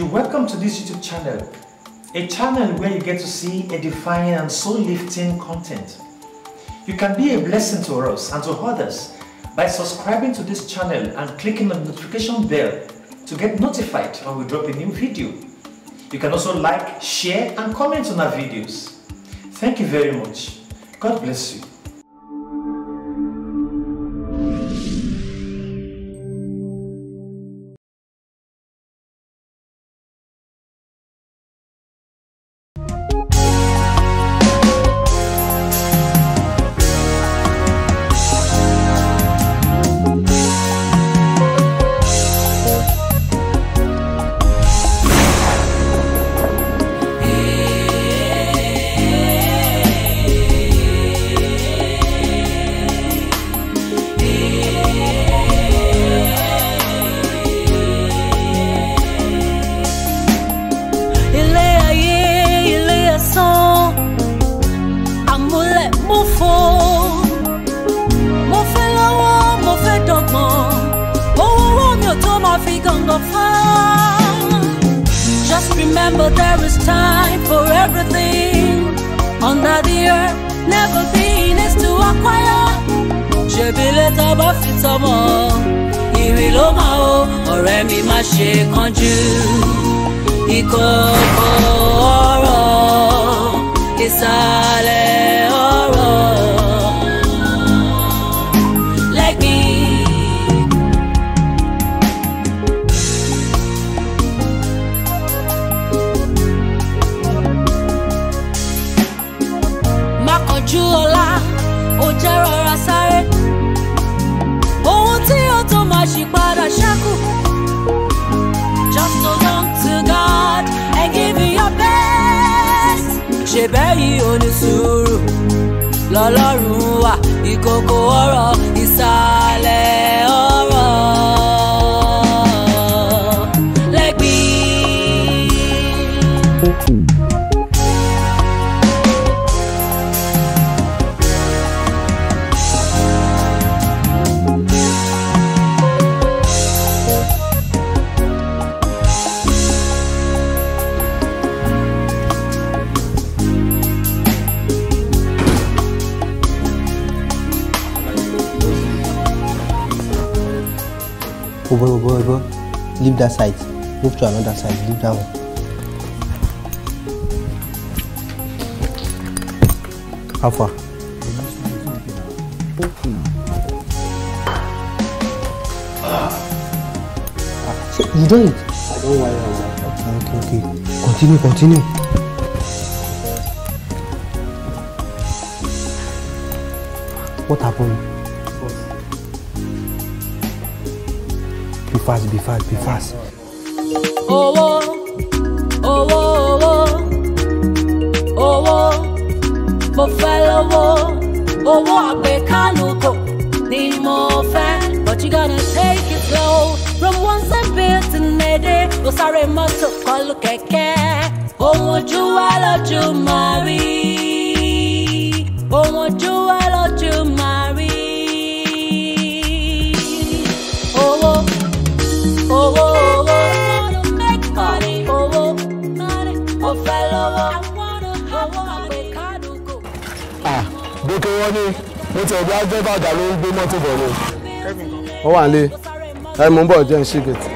You're welcome to this YouTube channel, a channel where you get to see edifying and soul-lifting content. You can be a blessing to us and to others by subscribing to this channel and clicking on the notification bell to get notified when we drop a new video. You can also like, share and comment on our videos. Thank you very much. God bless you. Boy, oh boy. Leave that side. Move to another side. Leave that one. How far? You don't? I don't worry Okay, okay, okay. Continue, continue. What happened? Be fast, be fast, be fast. owó owó owó. Owó mo fẹ́ lówó. Owó àgbékálùkò ni mo fẹ́. But you gonna take it slow. From one side to nede o sáré mọ́tò kọlù kẹ̀kẹ́. Ohun ojú wa lójú máa rí. Ohun ojú gbókè wọn ní mo ti ọ̀dọ̀ ajẹ́bà ọ̀gá ló ń gbé mọ́tò bọ̀ ni. wọ́n wà nílé ẹ mú bọ̀ jẹ́ ń ṣí gètè.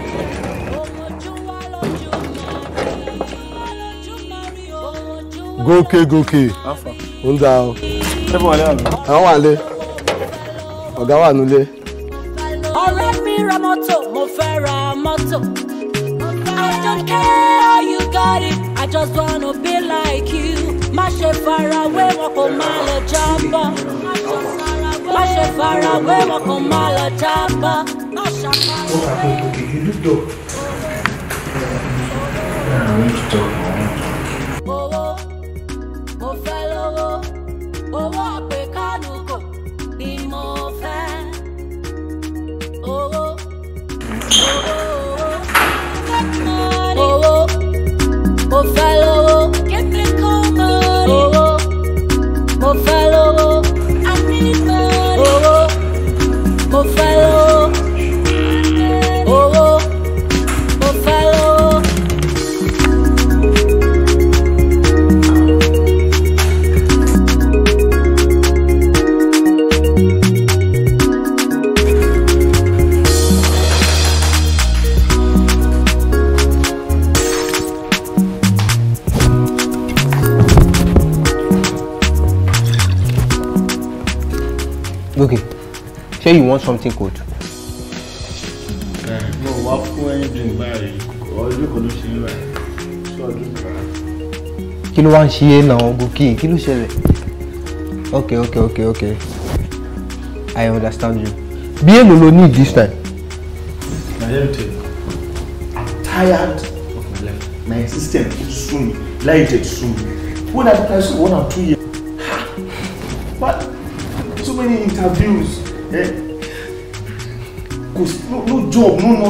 gòkè gòkè ó ń da ọ. àwọn wà nílé ọ̀gá wà nílé. ọ̀rẹ́ mi ra mọ́tò mo fẹ́ ra mọ́tò. I don't care how you got it, I just wanna be like you. Má ṣe farawé wọn má lọ jábọ́. Má ṣe farawé wọn kò má lọ jábọ́. Ṣé you want something cold. ẹ mo wá fún ẹyin drink báyìí ọdún kan ló ṣe ń báyìí. Ṣé ọdún kan. kí ló wá ń ṣe é náà gòkè kí ló ṣẹlẹ̀? Okay okay okay okay i understand you. Bí èlò ló need this time. na you i'm tired of my life. My existence sún mi láyé tẹ̀ sún mi when i apply so one and two years. Ha! But so many interviews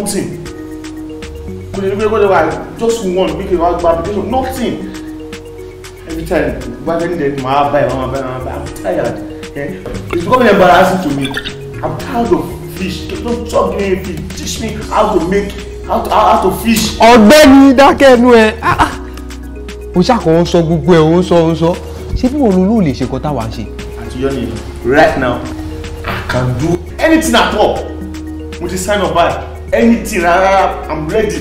nothing. Kò lè gbé gbọ́dọ̀ wá just one make it wá gba application nothing. Every time gbàgbé ní dẹ́ni máa bá ẹ̀ máa bá ẹ̀ máa bá ẹ̀. I'm tired it's becoming embarrassing to me. I'm tired of fish. Don't stop giving me fish teach me how to make how to how, to fish. ọ̀gbẹ́ni dákẹ́ ẹnu ẹ. Ah, ah. o ṣàkóso ń sọ gbogbo ẹ o sọ o sọ. Ṣé bí wọn ló lè ṣe nǹkan táwa ṣe. àti yọ́nì right now i can do anything at all. Mo ti sign up by anything rárá i'm ready.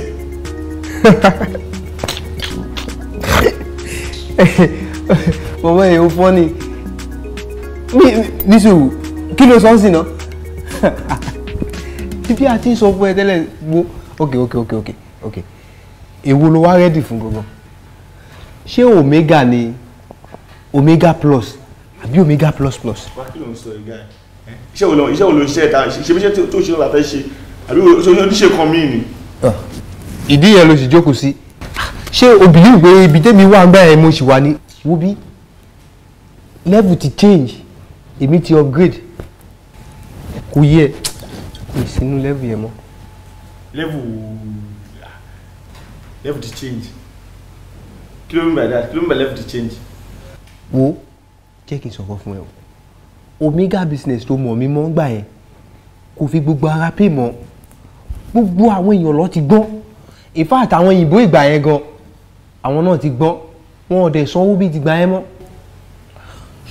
bàbá yẹn ó fọ́ ni nísìnyí kí ló sọ ń sìn náà? Bí a ti ń sọ fún ẹ tẹ́lẹ̀ wo. Ok ok ok ok ok èwo ló wá rẹ́dì fún gbogbo ṣé omega ni? Omega plus àbí omega plus plus. wá kí ló ń sọ ìgá ẹ iṣẹ́ wo ló iṣẹ́ wo ló ń ṣe ẹ̀ta ṣe bí iṣẹ́ tó ṣe ló la fẹ́ ṣe àbí oníṣe kan míì ni. ìdí yẹn ló sì jókòó sí. Ṣé o believe pé ibi tẹ́mi wà ń bá ẹ̀ mo sì wà ní. wo bí level ti change. Èmi ti upgrade. Kò yẹ. Kò sínú level yẹn mọ́. level level ti change. Kí ló ń bẹ̀ that? Kí ló ń bẹ̀ level ti change. wo jẹ́ kí n sọ̀rọ̀ fún ẹ o. Omega business tó mọ̀ mí mọ́ ń gbà yẹn kò fi gbogbo ara pè mọ́ gbogbo àwọn èèyàn lọ ti gbọ́n in fact àwọn òyìnbó ìgbà yẹn gan àwọn náà ti gbọ́n wọn ò dẹ̀ sanwó bíi ti gbà yẹn mọ́.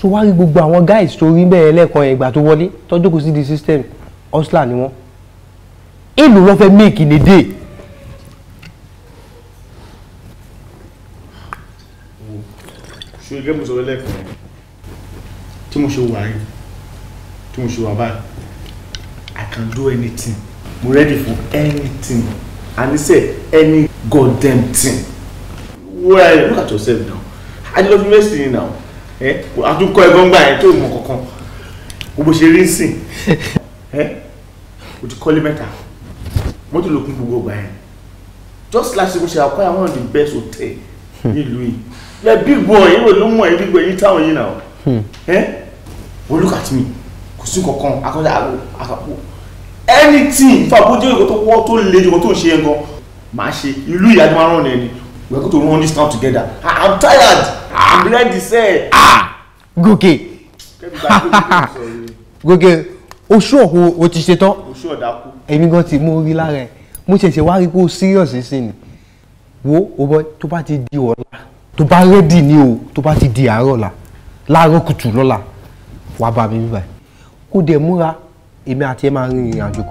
So wá rí gbogbo àwọn guys tó rí bẹ́ẹ̀ lẹ́ẹ̀kan ìgbà tó wọlé tọ́jú kò sí di system hustler ni wọ́n. Èlò lọ́ fẹ́ make in a day? Ṣe gẹ́gẹ́ mo sọ̀rọ̀ lẹ́ẹ̀kan tí mo ṣe wà yìí tí mo ṣe wà báyìí I can do anything mo ready for anything. And he said any goddamn thing. Well look at yourself now. I love university now. Ẹ àtúnkọ ẹ̀gbọ́n gbà yẹn tó mọ kankan gbogbo ṣe rí sìn ẹ o ti kọ́lé mẹ́ta. Mọ́tò ló kún gbogbo gbà yẹn. Just last week mo ṣe acquire one of the best hotel nílùú yìí. Yẹ big boy yìí ló mọ̀ big boy yìí táwọn yìí náà. Ẹ o look at me. Kò sí kankan akọ́jà àgbo àkàpọ̀ anything. Fún àbójú ìkọ́ tó wọ́ tó le jù kó tó ń ṣe yẹn gan. Máa ṣe ìlú ìyájú máa rán ẹni we going to run this town together. I am tired. I am ready sẹ́ gòkè. Gòkè oṣù ọ̀hún o ti ṣe tán. Oṣù ọ̀dà kú. Èmi gan ti mú rí lára ẹ. Mo ṣẹ̀ṣẹ̀ wá rí pé o serious sí ni. Wo o bọ tó bá ti di ọ̀la tó bá rẹ́dì ni o tó bá ti di àárọ̀ la láàárọ̀ kùtù lọ́la wà bá mi bíbá kó dẹ̀ múra èmi àti ẹ máa rin ìrìn àjò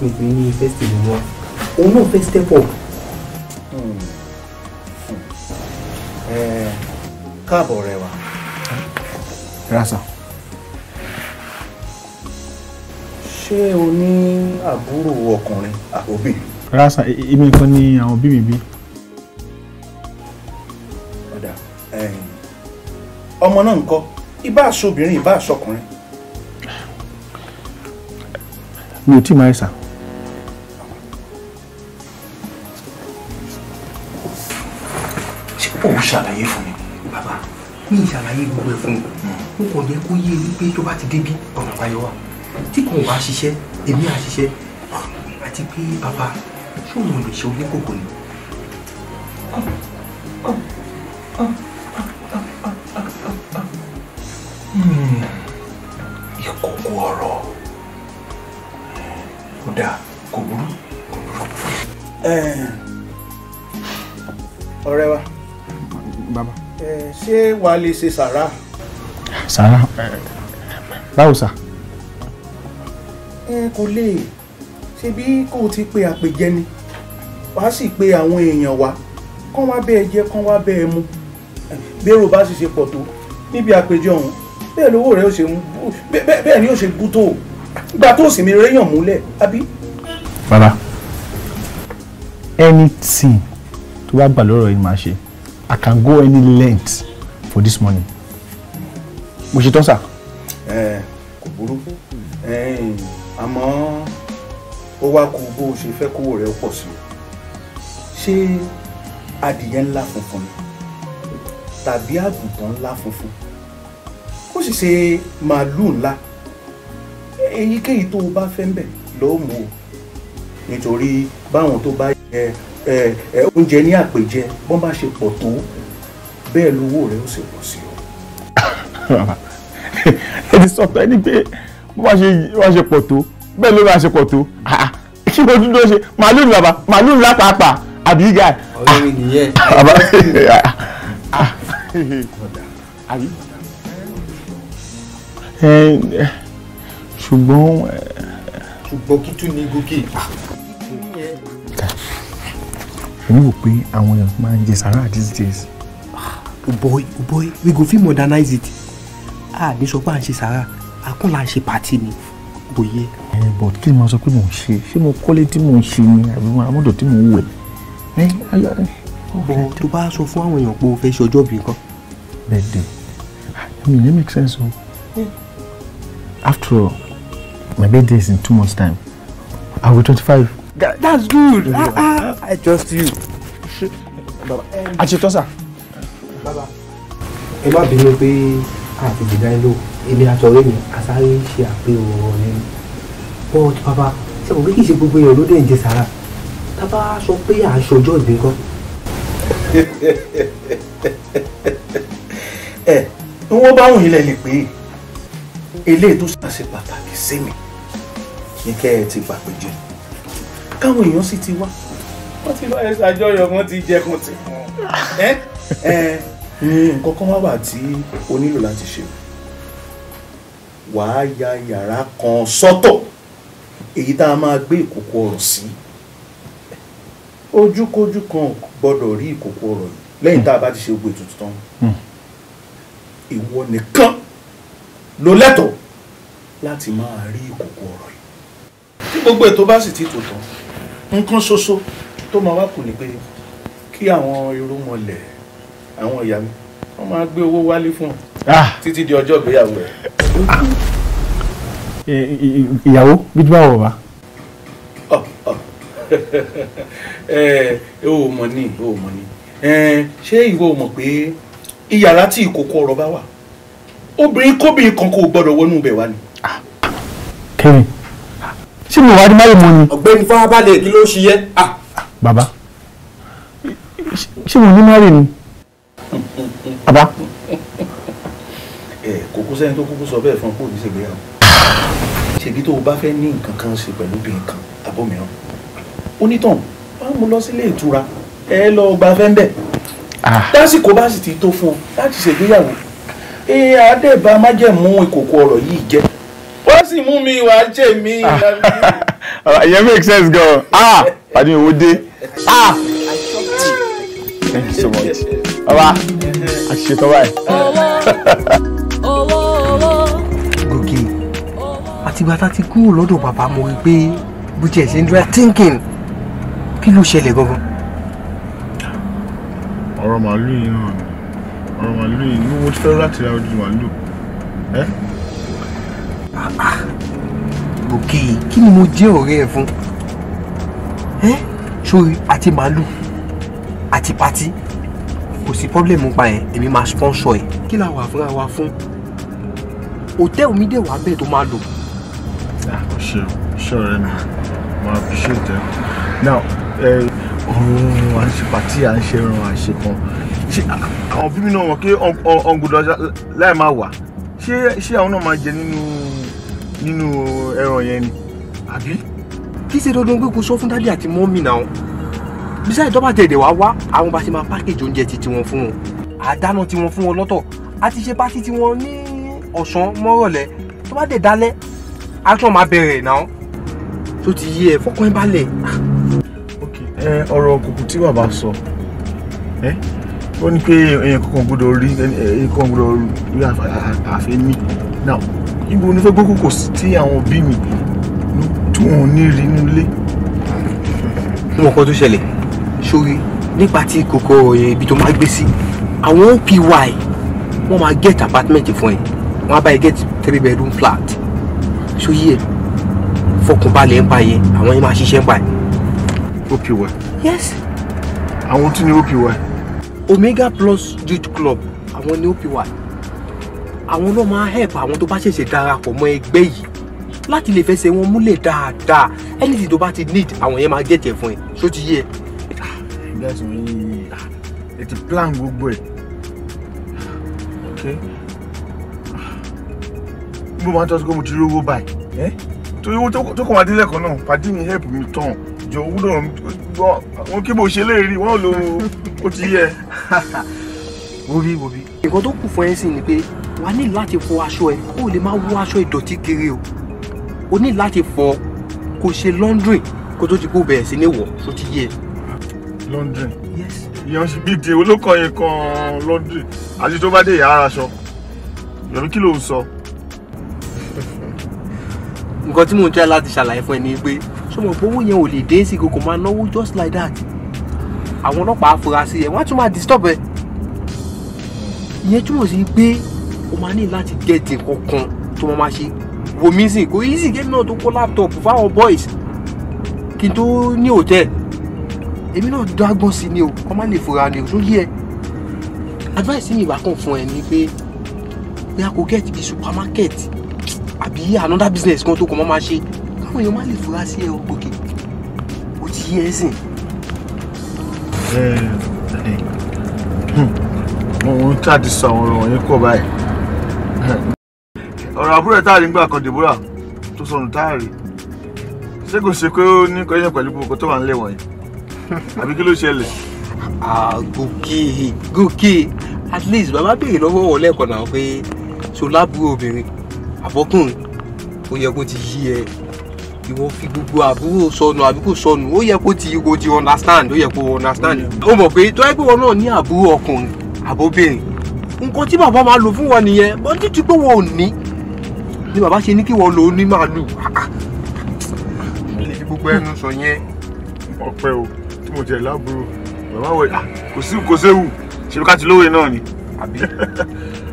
classmate ní yunifásitì ni wọ́n. Òun náà fẹ́ step up. káàbọ̀ ọ̀rẹ́ wa. rasa ṣé o ní àbúrò ọkùnrin? Àbóbì? rasa e- èmi nìkan ni àwọn òbí mi bí. Ọ̀dà ọmọ náà ń kọ́. Ìbá aṣọbìnrin ìbá aṣọkùnrin. mi ò tí ì máa ṣà ṣé o ṣàlàyé fún mi. bàbá mi ì ṣàlàyé gbogbo ẹ̀ fún mi mo kàn jẹ́ kó yé mi pé tó bá ti débí ọ̀nà àbáyọ wà tí kò bá ṣiṣẹ́ èmi á ṣiṣẹ́ àti pé bàbá ṣé òun lè ṣe oníkòkò ni. Wàá lè ṣe sàrà. Sàrà? Báwo sà. ẹ kò lè. Ṣe bí kò ti pe àpèjẹ ni? Wàá sì pe àwọn èèyàn wa kán wá bẹ́ẹ̀ jẹ kán wá bẹ́ẹ̀ mu. Bẹ́ẹ̀rù bá sì ṣe pọ̀ tó níbi àpèjẹ ọ̀hún bẹ́ẹ̀ lówó rẹ̀ ó ṣe bẹ́ẹ̀ ni ó ṣe bú tó. Ìgbà tó sì mi réyàn múlẹ̀ àbí. bàbá anything tó bá gbà lọ́rọ̀ yìí máa ṣe. I can go any length for this money mo ṣe tán sà. ẹ kò burú. Àmọ́ ó wá kú bó o ṣe fẹ́ kówó rẹ̀ pọ̀ sí. Ṣé adìyẹ ńlá funfun ni? Tàbí àgùntàn ńlá funfun? Ó sì ṣe màálù ńlá. Èyíkéyìí tó o bá fẹ́ ń bẹ̀ lọ́ọ́ mú o. Nítorí báwọn tó bá jẹ oúnjẹ ní àpèjẹ bọ́n bá ṣe pọ̀ tó bẹ́ẹ̀ lówó rẹ̀ ó sì pọ̀ sí o. ẹ ti sọ pé ní pé bó bá ṣe pọ̀ tó bẹ́ẹ̀ ló bá ṣe pọ̀ tó Ah, ah. kí ló dúró ṣe màálù ní bàbá màálù ńlá pàápàá àbí gà. mi nìyẹn. bàbá ah. àbí. ẹ ẹ, ṣùgbọ́n ẹ, ṣùgbọ́n kí tún ní gòkè. èmi wò pé àwọn èèyàn máa ń jẹ sàrà these days. O boy o boy we go fit modernize it. a ní sọ pé à ń ṣe sàrà àkún là ń ṣe pàtì ni kò yẹ. ẹ but kí ni mo sọ pé mò ń ṣe ṣé mo kọ́lé tí mò ń ṣe ni àbí mo àmọ́dọ̀ tí mò ń wẹ̀. ayọ̀ ẹ. bọ̀ tó bá sọ fún àwọn èèyàn pé o fẹ́ ṣe ọjọ́ bí nǹkan. birthday I mean it make sense o after all my birthday is in two months time I will be twenty-five. that's good ah ah i trust you. a sà. ẹ má bínú pé àti ìdílé lò èmi àtọ̀rẹ́ mi àsáré ṣe àpérò ọ̀rọ̀ yẹn. But bàbá ṣe kò kí ṣe gbogbo èèyàn ló dẹ̀ ń jẹ sàrà? Tá a bá sọ pé à ń ṣọjọ́ ìbí nǹkan. ẹ ń wọ́n bá wùn ilẹ̀ lè pé eléyìí tó ṣàṣe pàtàkì sí mi ní kẹ́ ẹ ti jẹ káwọn èèyàn sì ti wá. Wọ́n ti bá ẹ ṣàjọyọ̀ wọ́n ti ẹ ẹ? ní nǹkan kan wá wà tí o nílò láti ṣe. Wàá ya yàrá kan sọ́tọ̀ èyí tá a máa gbé ìkòkò ọ̀rọ̀ sí. Ojúkójú kan gbọ́dọ̀ rí ìkòkò ọ̀rọ̀ yìí lẹ́yìn tá a bá ti ṣe gbogbo ètùtù tán ìwọ nìkan ló lẹ́tọ̀ọ́ láti máa rí ìkòkò ọ̀rọ̀ yìí. Tí gbogbo ètò bá sì ti tò tán nǹkan ṣoṣo tó máa wá kù ni pé kí àwọn irúnmọlẹ̀ àwọn ìyá mi wọ́n máa gbé owó wálé fún ọ ah títí di ọjọ́ ìgbéyàwó rẹ̀. ìyàwó bí tí báwo wà. Ọ, ọ. ẹ ẹ ò mọ̀ ní ò mọ̀ ẹ ṣé ìwọ ò mọ̀ pé iyàrá tí ìkòkò ọ̀rọ̀ bá wà obìnrin kóbìnrin kan kò gbọ́dọ̀ wọnú ibẹ̀ wá ni. kẹ́mi ṣé mo wà á di máyì mọ́ ni. ọ̀gbẹ́ni farabalẹ̀ kí ló ń ṣiyẹ́. ah bàbá ṣé mo ní márì ni. Bàbá ẹ kò kú sẹ́ni tó kúkú sọ bẹ́ẹ̀ fún kó ní ṣègbéyàwó. ṣèbí tó o bá fẹ́ ní nǹkan kan ṣe pẹ̀lú obìnrin kan àbọ̀mìíràn onítàn wá mú lọ sílé ìtura ẹ lọ gba fẹ́ńbẹ̀ ah. Lásìkò bá sì ti tó fún ọ láti ṣègbéyàwó ẹ àdébà májẹ̀mú ìkòkò ọ̀rọ̀ yìí jẹ́. Wọ́n sì mú mi wàá jẹ́ mi. ìyẹn make sense gan. Ah! Pàdé owó dé. Ah! Thank you so much bàbá a ṣe tán báyìí. gòkè àtìgbà tá a ti kúrò lọ́dọ̀ bàbá mo rí i pé bó tiẹ̀ ṣe ń dúró thinking kí ló ṣẹlẹ̀ gangan. ọ̀rọ̀ màálù yìí náà ni. Ọ̀rọ̀ màálù yìí ni mo ti fẹ́ láti ra ojú màálù. Ẹ́? Gòkè kí ni mo jẹ́ ọ̀rẹ́ ẹ fún? Sórí àti màálù àti pati kò sí pọ́blẹ́mù pa ẹ̀ èmi máa sponsor ẹ̀. Kí la wà fúnra wa fún? Hòtẹ́ẹ̀lì mi dẹ̀ wà bẹ́ẹ̀ tó máa lò. Ṣe ṣe ọ̀rẹ́ mi? Mo appreciate ẹ. Now ọ̀rọ̀ àṣepàtì à ń ṣe ẹran àṣekan ṣé àwọn bíbí náà wọ̀ kí ọ̀ngùdọ̀ láì máa wà? Ṣé ṣé àwọn náà máa jẹ nínú nínú ẹran yẹn ni? Àbí. kí ṣe dandan pé kó sọ fún dádì àti mọ́mì náà bísáì tó bá tẹ̀lé wá wá àwọn bá ṣe máa pákéjì oúnjẹ ti tiwọn fún wọn. Àdáná tiwọn fún wọn lọ́tọ̀. A ti ṣe pátí tiwọn ní ọ̀sán mọ́rọ̀lẹ́. Tó bá dé dálẹ́ action máa bẹ̀rẹ̀ náà. Tó ti yé ẹ fọkàn ẹ balẹ̀. Ok ẹ ọ̀rọ̀ kùkù tí bàbá sọ ẹ ó ní pé èèyàn kankan gbọ́dọ̀ rí èèyàn kankan gbọ́dọ̀ rí àfẹ mi. Now ibo ni fẹ́ sí tí àwọn òbí mi tí wọn ò ní rí nílé. mọ nǹkan tó ṣẹlẹ̀ sórí nípa tí kòkó ibi tó máa gbé sí. Àwọn opy wọ́n máa get apartment fún ẹ. Wọ́n á bá ẹ get three bedroom flat. So ẹ? Fọkànbalẹ̀ ń pa yẹn àwọn yẹn máa ṣiṣẹ́ ń pa ẹ. opy yes. Àwọn tún ní opy omega plus youth club àwọn ní opy àwọn náà máa help àwọn tó bá ṣẹ̀ṣẹ̀ darapọ̀ mọ́ ẹgbẹ́ yìí láti lè fẹsẹ̀ wọn múlẹ̀ dáadáa. Anything tó bá ti need àwọn yẹn máa get ẹ̀ fún ẹ. So ti ẹ. Mi ẹ ti plan gbogbo ẹ ok mo máa ń tọ́sí pé mo ti rí owó báyìí torí owó tó kàn wá dé lẹ́kọ̀ọ́ náà pàdé mi help mi tán jọ owó náà gbọ́ àwọn kí mo ṣe lè rí wọ́n lo ó ti yẹ. wobi wobi. nǹkan tó kù fún ẹ sí ni pé wàá ní láti fọ aṣọ ẹ kó o lè máa wọ aṣọ ìdọ̀tí kiri o o ní láti fọ kó o ṣe laundry kó tó ti kó o bẹ̀rẹ̀ sí ní wọ̀ tó ti yẹ. Laundry yes. ìyẹn ṣe bí di olókàn yẹn kan laundry àti tó bá dé ìyá aṣọ. Yọ̀mí kí ló ń sọ. nǹkan tí mò ń tẹ́ láti ṣàlàyé fún ẹ ni pé ṣọmọ pé owó yẹn ò lè dé sí kòkò máa náwó just like that? Àwọn ọlọ́pàá afurasí ẹ wọ́n á tún máa disturb ẹ. Ìyẹn túmọ̀ sí pé o máa ní láti gẹ̀ẹ́tì kankan tó máa máa ṣe. Wo mí sìn kò easy kémi náà tó kó laptop fáwọn boys kí n tó ní hòtẹ́ẹ̀lì èmi náà dágbọ́n sí ni o kọ́ má lè fura ni o tó yẹ advice mi ìbá kàn fún ẹ ni pé bí a kò gẹ̀ẹ́tì bí supermarket àbí another business kan tó kàn máa máa ṣe káwọn èèyàn má lè fura sí ẹ o. Gòkè o ti yẹ ẹ sìn. mo ń tàdí sọ àwọn ọ̀rọ̀ wọ̀nyí pọ̀ báyìí. Ọ̀rọ̀ àbúrò ẹ̀ táàrí ńgbà kan Deborah tó sọnù táàrí ṣé kò ṣe pé ó ní kọ́yìn pẹ̀lú gbogbo tó wà ń lé wọ̀nyí àbí kí ló ṣẹlẹ̀. gòkè gòkè at least bàbá béèrè lọ́wọ́ wọ̀ lẹ́ẹ̀kan náà pé so lábúrò obìnrin? Àbọ́kùnrin ó yẹ kó ti yí ẹ. Ìwọ fi gbogbo àbúrò sọnù àbí kò sọnù ó yẹ kó ti kó ti understand ó yẹ kó understand. Ó mọ̀ pé tó ẹgbẹ́ wọn náà ní àbúrò ọkùnrin àbóbìnrin nǹkan tí bàbá máa lò fún wọn nìyẹn. Bọ́n títí pé wọn ò ní. Ni bàbá ṣe ní kí wọn lò ó ní màálù gbogbo ẹnu sọ yẹn. ọpẹ́ o tí mo jẹ láàbúrò bàbá wọ kò sí kò séwu ṣe ká ti lóore náà ni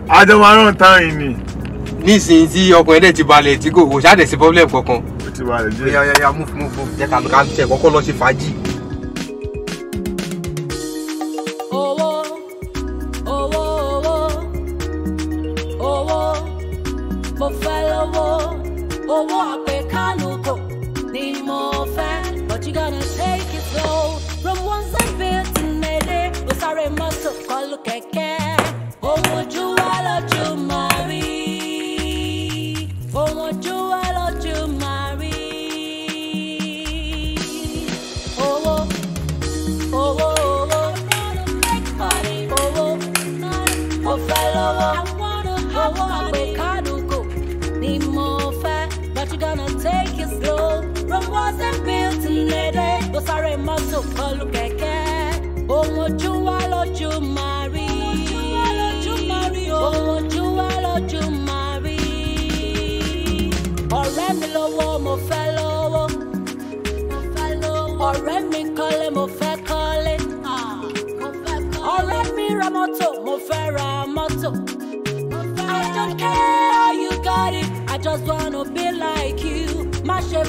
àjọ máa rán táyìn ni. nísìnyí tí ọkùnrin dẹ̀ ti balẹ̀ tí kò kò ṣáà dẹ̀ sí problem kankan. ó ti balẹ̀ díẹ̀. ya ya ya move move move jẹ́ ká lọ ká tẹ̀ kọ́kọ́ lọ ṣe fàájì.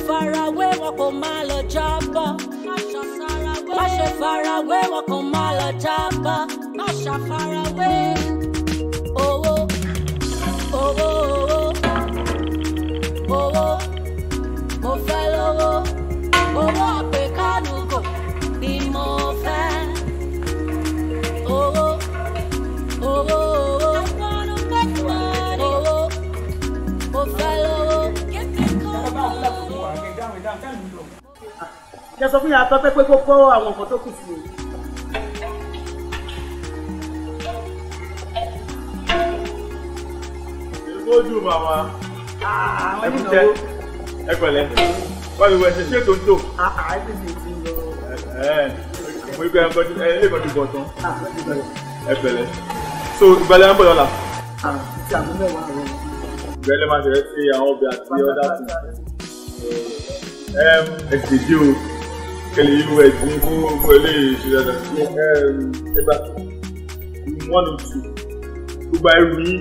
Farawé wọn kò má lọ jábọ́. Má ṣe farawé wọn kò má lọ jábọ́. Má ṣàfarawé. Owó ṣe sọ fún yàrá pẹ́pẹ́ pé kó kó àwọn nǹkan tó kù sí i. lójú màmá. Ẹ kú ìnáwó jẹ ẹ pẹ̀lẹ́. Wọ́n mi wọ ẹsẹ̀ ṣé tó? Ń tò ẹ mo pé ẹ kọjú ẹ lè kọjú bọ̀ tán. Ẹ pẹ̀lẹ́. So ìgbàlẹ̀ ń bọ̀ lọ́la. Rẹ̀. ìgbàlẹ̀ máa ṣẹlẹ̀ sí àwọn ọbẹ̀ àti ọ̀dà fún ẹ ẹ dé o kẹlẹ̀ yìí wẹ̀ dín fún fún eléyìí ṣe dáadáa. Ẹ bá one or two. Gbogbo ẹrù yìí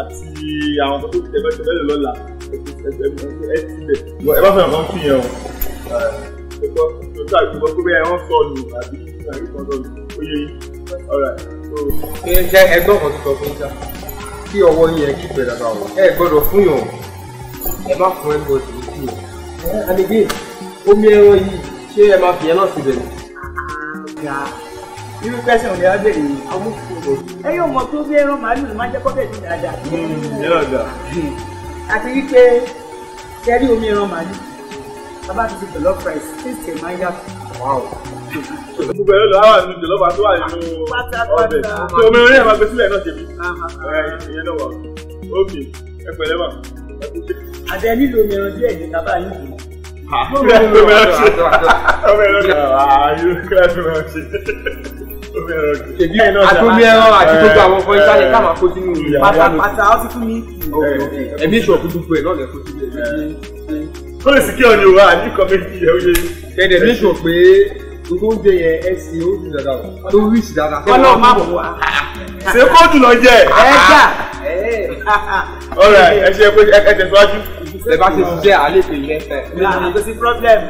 àti àwọn tó tẹ bẹ tẹ bẹ lè lọ́la ẹ ti bẹ ẹ bá fẹ́ràn kan fi yẹn o. Ẹ gbọ́ tó tó àgbègbè pé bẹ́ẹ̀ wọ́n sọ nù àbí àbí kan sọ nù ó yẹ yín. Alright so ṣe ẹgbọ́n kan tó sọ fún ìjà kí ọwọ́ yín ẹ kí pẹ̀ dáadáa o. Ẹ gbọ́dọ̀ fún yàn. Ẹ má fún ẹgbẹ́ òsì ní kí o. àdìgbé omi ẹran yìí ṣé ẹ máa ẹ náà síbẹ̀ ni. ga irú pẹ́sẹ̀ òní á bèrè yìí. Kòkòrò ẹ yóò mọ tó bí ẹran màálù ló máa jẹ́ kọ́kẹ́ sí dáadáa. náà dà àti wípé kẹ́rí omi ẹran màálù? Bàbá ti fi jollof rice tíìsì máa ń yàtọ̀. mo bẹ̀rẹ̀ lọ àwọn ìjọba tó wà nínú ọbẹ̀ tó omi orí ẹ̀ máa gbé sílẹ̀ náà ṣe mí? Ẹ ìyẹn náà wà. Ẹ ẹ nílò omi ẹran díẹ̀ ní yìí dùn. Náà àtomi ẹran àti gbogbo àwọn ọkọ ìsàlẹ̀ máa kó sínú pátápátá ó ti fún mi. ẹ̀mí ìṣòro gbogbo ẹ̀ náà lè kó sínú ìyá ó lè sì kí ọ̀nì wa nǹkan méjì ẹ̀ ó yẹ kẹ́dẹ̀ mí sọ pé gbogbo oúnjẹ yẹn ẹ sì ó sì dáadáa tó rí sí dáadáa. ọlọ́run má bọ̀ wá. ṣé kóòtù lọ jẹ. ẹ gbà. ọ̀rẹ́ ẹ ṣe pé ẹ tẹ̀síwájú. Ẹ bá ṣe àlẹ́ pè yẹn fẹ́. kò sí problem.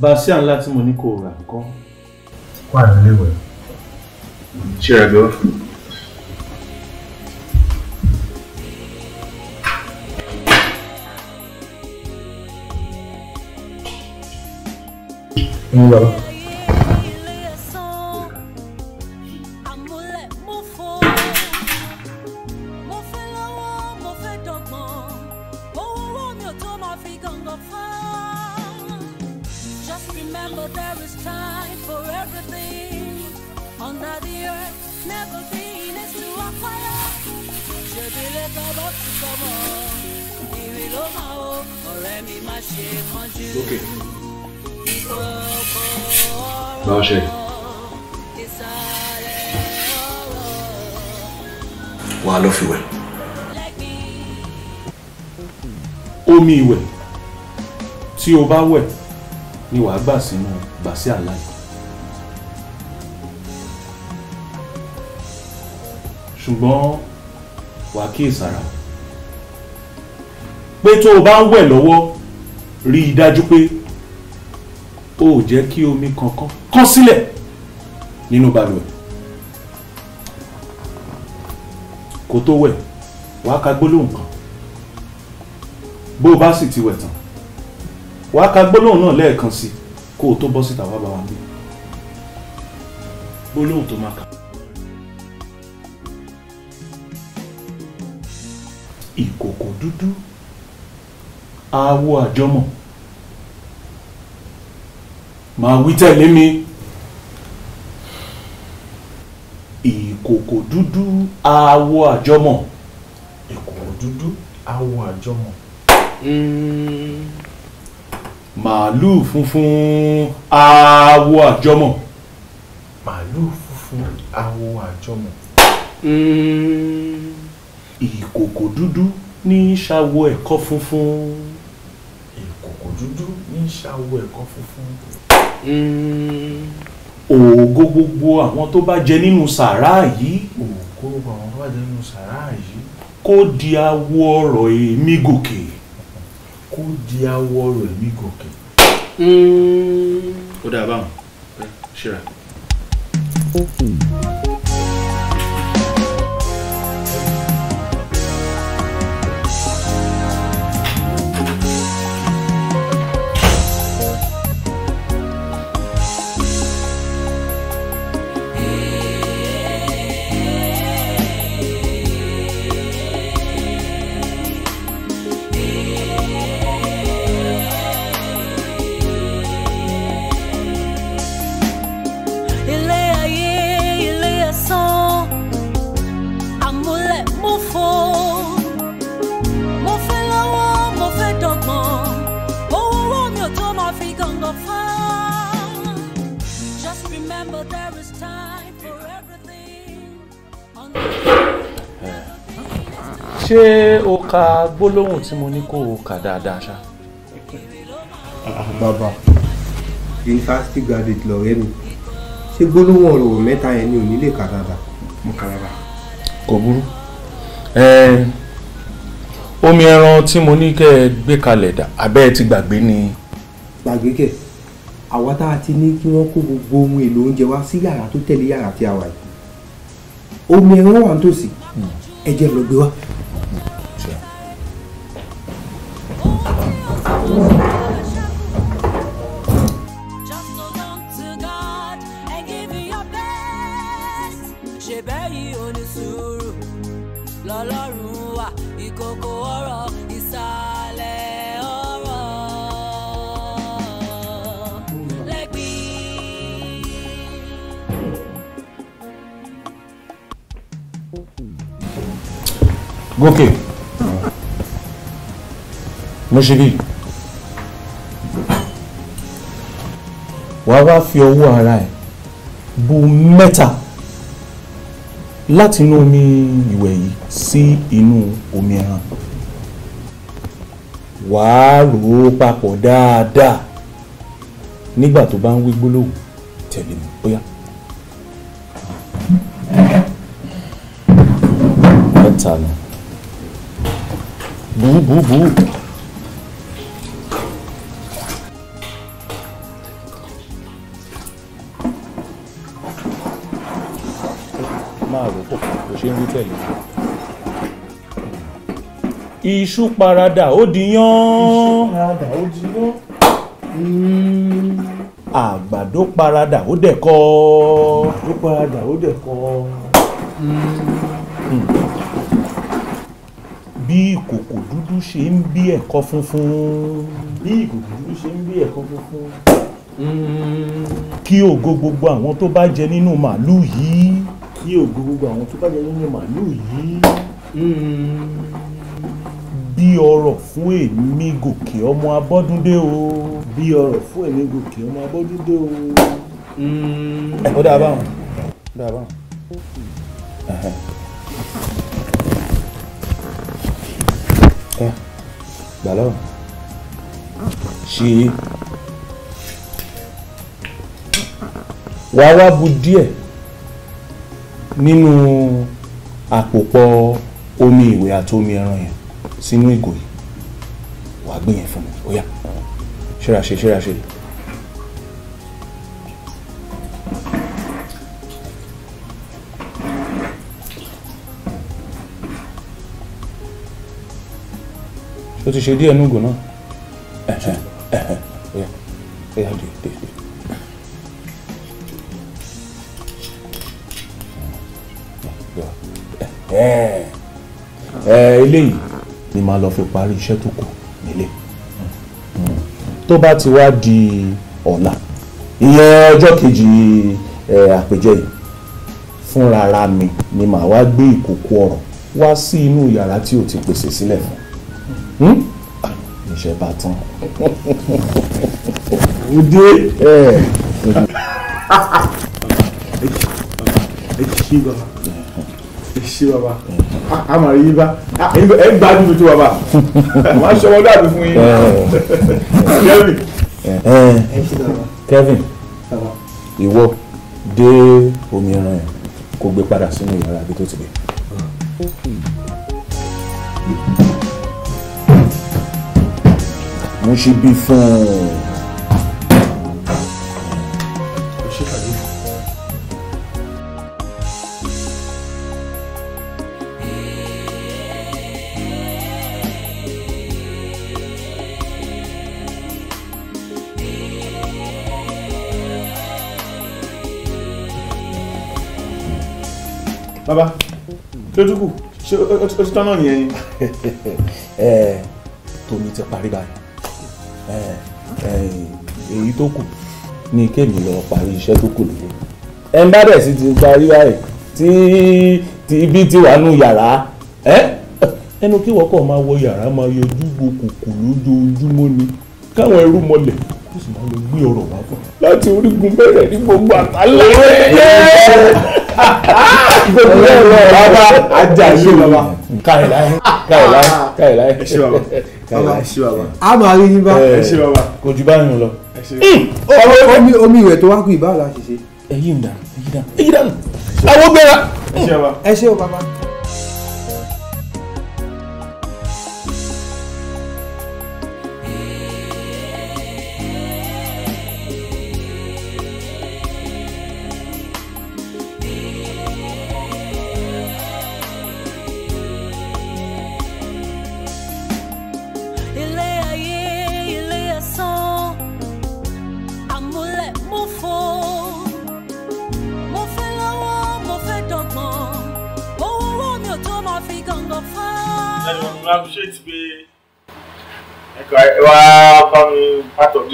Bàṣíà ńlá tí mo ní kó rà kọ́. Wà nílé ìwẹ̀. ṣe ẹ gbọ́. Ń lọ. Tí o bá wẹ̀ ni wàá gbà sínú ńlá yìí. ṣùgbọ́n wàá kíyèsára pé tó o bá ń wẹ̀ lọ́wọ́ rí i dájú pé o ò jẹ́ kí omi kankan kán sílẹ̀ nínú balùwẹ̀. Kó tó wẹ̀ wàá ka gbólóhùn kan. Bó o bá sì ti wẹ̀ tán wàá ka gbólóhùn náà lẹ́ẹ̀kan sí kó o tó bọ́ síta wá bá wa gbé. Gbólóhùn tó máa kà. ìkòkò dúdú àwọ àjọmọ̀. Máa wí tẹ̀lé mi. Ìkòkò dúdú àwọ àjọmọ̀. Ìkòkò dúdú awọ àjọmọ̀. Màálùú funfun àwọ àjọmọ̀. Màálùú funfun awọ àjọmọ̀. ìkòkò dúdú ní ṣàwọ ẹ̀kọ́ funfun. Ìkòkò dúdú ní ṣàwọ ẹ̀kọ́ funfun. ògo gbogbo àwọn tó bá jẹ nínú sàrá yìí. Òkú àwọn tó wà jẹ́ nínú sàrá yìí. Kó di awọ ọ̀rọ̀ èmi gòkè kó di awọ rẹ̀ mí gòkè. ó dáa báwọn ṣíra. Ṣé o ka gbólóhùn tí mo ní kó o kà dáadáa ṣá. bàbá yunifásitì graduate lọ̀rẹ́ mi ṣé gbólóhùn ọ̀rọ̀ mẹ́ta yẹn ni ò ní lè kà dáadáa. mo kà dáadáa. kò burú omi ẹran tí mo ní kẹ́ ẹ gbé kalẹ̀ dà abẹ́ ẹ ti gbàgbé ni. gbàgbé kẹ̀ àwa tá a ti ní kí wọ́n kó gbogbo ohun èlò oúnjẹ wá sí yàrá tó tẹ̀lé yàrá tí a wà yìí omi ẹran wà nítòsí ẹ jẹ́ lọ gbé wá. Mo ṣe bí wàá wá fi ọwọ́ ara ẹ̀ bu mẹ́ta láti inú omi ìwẹ̀ yìí sí inú omi ẹran. Wàá rò ó papọ̀ dáadáa. Nígbà tó bá ń wí gbólóhùn tẹ̀lé mi. Bóyá. mẹ́ta nù bú bú bú. Tẹ̀lé. iṣu paradà ó di yán. paradà ó di yán. àgbàdo paradà ó dẹ̀kọ. ó paradà ó dẹ̀ kọ́. bí ìkòkò dúdú ṣe ń bí ẹ̀kọ́ funfun. bí ìkòkò dúdú ṣe ń bí ẹ̀kọ́ funfun. kí ògo gbogbo àwọn tó bá jẹ nínú màálù yìí. Kí ògo gbogbo àwọn tó bá jẹ nínú màálù yìí. bí ọrọ̀ fún èmi gòkè ọmọ abọ́dúndé o. bí ọrọ̀ fún èmi gòkè ọmọ abọ́dúndé o. ó dáa báwọn ó dáa báwọn. Ẹ gbà lọ́wọ́ ṣe wàá wá bu díẹ̀ nínú àpòpọ̀ omi ìwẹ̀ àti omi ẹran yẹn sínú ìgò yìí. Wàá gbé yẹn fún mi. Ó yá. Ṣéra ṣe ṣéra ṣe. ó ti ṣe díẹ̀ núgò náà. Ẹ̀hẹ̀ ẹ̀hẹ̀ ó yá. Ó yá dé dé dé. Eléyìí ni màá lọ fi parí iṣẹ́ tó kù nílé. Tó bá ti wá di ọ̀la ìyẹn ọjọ́ kejì àpèjẹ yìí fúnra ara mi ni màá wá gbé ìkòkò ọ̀rọ̀ wá sí inú yàrá tí o ti pèsè sílẹ̀ fún. Iṣẹ́ bá tán. òde. ẹ. Ẹ ṣí bàbá ṣí bàbá a máa rí yín bá ẹ gbádùn tó bàbá wọn á ṣọwọ́ dàbí fún yín. Kevin. Kevin ìwọ dé omi ẹran yẹn kó gbé padà sínú yàrá ibi tó ti gbé. mo ṣe bí fún un. Kí ló tún kù ṣé ó ti tán náà nìyẹn ni. ẹ tómi ti parí báyìí ẹ ẹ èyí tó kù ní kémi lọ parí iṣẹ́ tó kù lóde. ẹ ń bá dẹ̀ sí ti parí báyìí tí tí ibi ti wà nù yàrá ẹnu kí wọ́n kọ́ máa wọ yàrá máa yọjú wo kùkù lójoojúmọ́ ni káwọn ẹrú mọlẹ̀ kó sì máa lọ gbé ọ̀rọ̀ wá fún láti orígun bẹ̀rẹ̀ ní gbogbo àtàlẹ́. Bàbá yìí bàbá. káyọ̀ láyé káyọ̀ láyé káyọ̀ láyé. ẹ ṣé bàbá bàbá ẹ ṣé bàbá a máa rí yín bá. ẹ ṣé bàbá kò jù báyìí lọ. ẹ ṣé. omi omi ìwẹ̀ tó wá kú ṣe ṣe. èyí ń dà èyí dà èyí dà àwọn gbéra. ẹ ṣé o bàbá.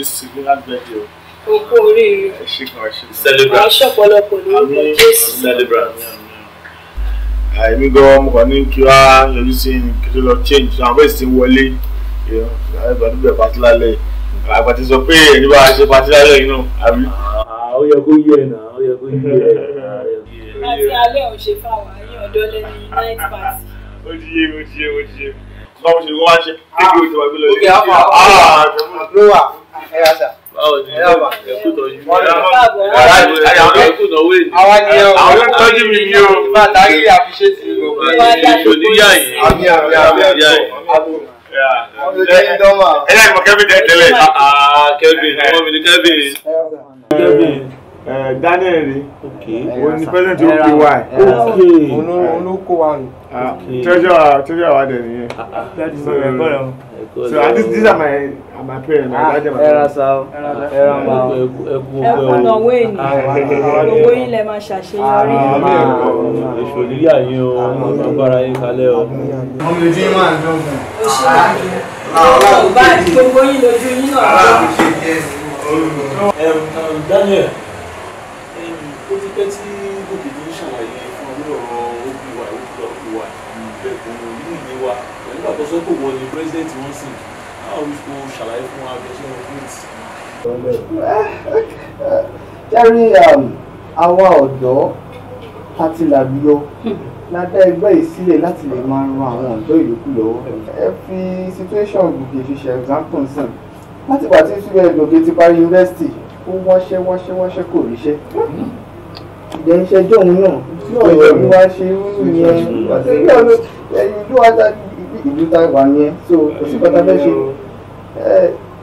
This significant birthday o. Òkú oríire. ẹ ṣe kan ṣe lórúkọ Jésù. Àìmí gan mo kàn ní kí wá yọjú sí kí tó lọ change àwọn bẹ́ẹ̀ sì ń wọlé àgbàdo bẹ̀ pàtí lálẹ́ àgbàtí sọ pé ẹni bá ṣe pàtí lálẹ́ yìí náà àbí. ó yẹ kó yé ẹ náà ó yẹ kó yé ẹ. Láti alẹ́ òun ṣe fáwọn ayé ọ̀dọ́ lẹ́nu night party. ó ti yé ó ti yé ó ti yé báwo ṣe wọ́n wá ṣe kéèké òjò wà gbé lọ. Ókè, àpò, àpò. Ẹ ẹ ẹ àwọn tọ́jú mi ni o. bá a darí àfiṣẹ́tì gbogbo ẹ̀. níyà yìí. àmì àmì àmì ti ń dánmà. ẹ yà ìmọ̀ tẹ́ tẹ́lẹ̀. Kevin ọmọ mi ni. Kevin ẹ Daniel rí òun ni president OPY òun ló kó wa. Ah, treasurer treasurer wa dẹ̀ nìyẹn so and this these are my are my parents my dad and my mom. sa o. ẹ ra ma o. ẹkú Ẹkùn náwó ènì. Gbogbo yín lẹ máa ṣàṣeyọrí. èso níyà yìí o agbára yín kalẹ̀ o. ọmọ yín máa ń dán fún Ó ṣe àjẹ́. Báyìí gbogbo yín lójú yín náà. Daniel ó ti pẹ́ tí gòkè tó ń ṣàlàyé fún ọ lórí ọ̀rọ̀ OPY OPY OPY bẹ́ẹ̀ kò ní ìyé wa pẹ̀lú àkọsọ pé wọ́n ni president wọ́n báwo ni kò ṣàlàyé fún wa bẹ́ẹ̀ ṣe wọ́n fún ìtì. jẹ́rí àwa ọ̀dọ́ àti làbíyọ la dá ẹgbẹ́ yìí sílẹ̀ láti lè máa ran àwọn ọ̀dọ́ ìlúkù lọ́wọ́. Ẹ fi situation gòkè fi ṣe example sìn láti gbà tí síbẹ̀ gòkè ti parí yunifásitì ó wáṣẹ́ wáṣẹ́ wáṣẹ́ kò ríṣẹ́ ìdẹ́ iṣẹ́ jọ òun náà. Tí ọ̀dọ́ mi wá ṣe irú yẹn ìlú wa ìlú ta wà yẹn so kò sí bàtà fẹ́ ṣe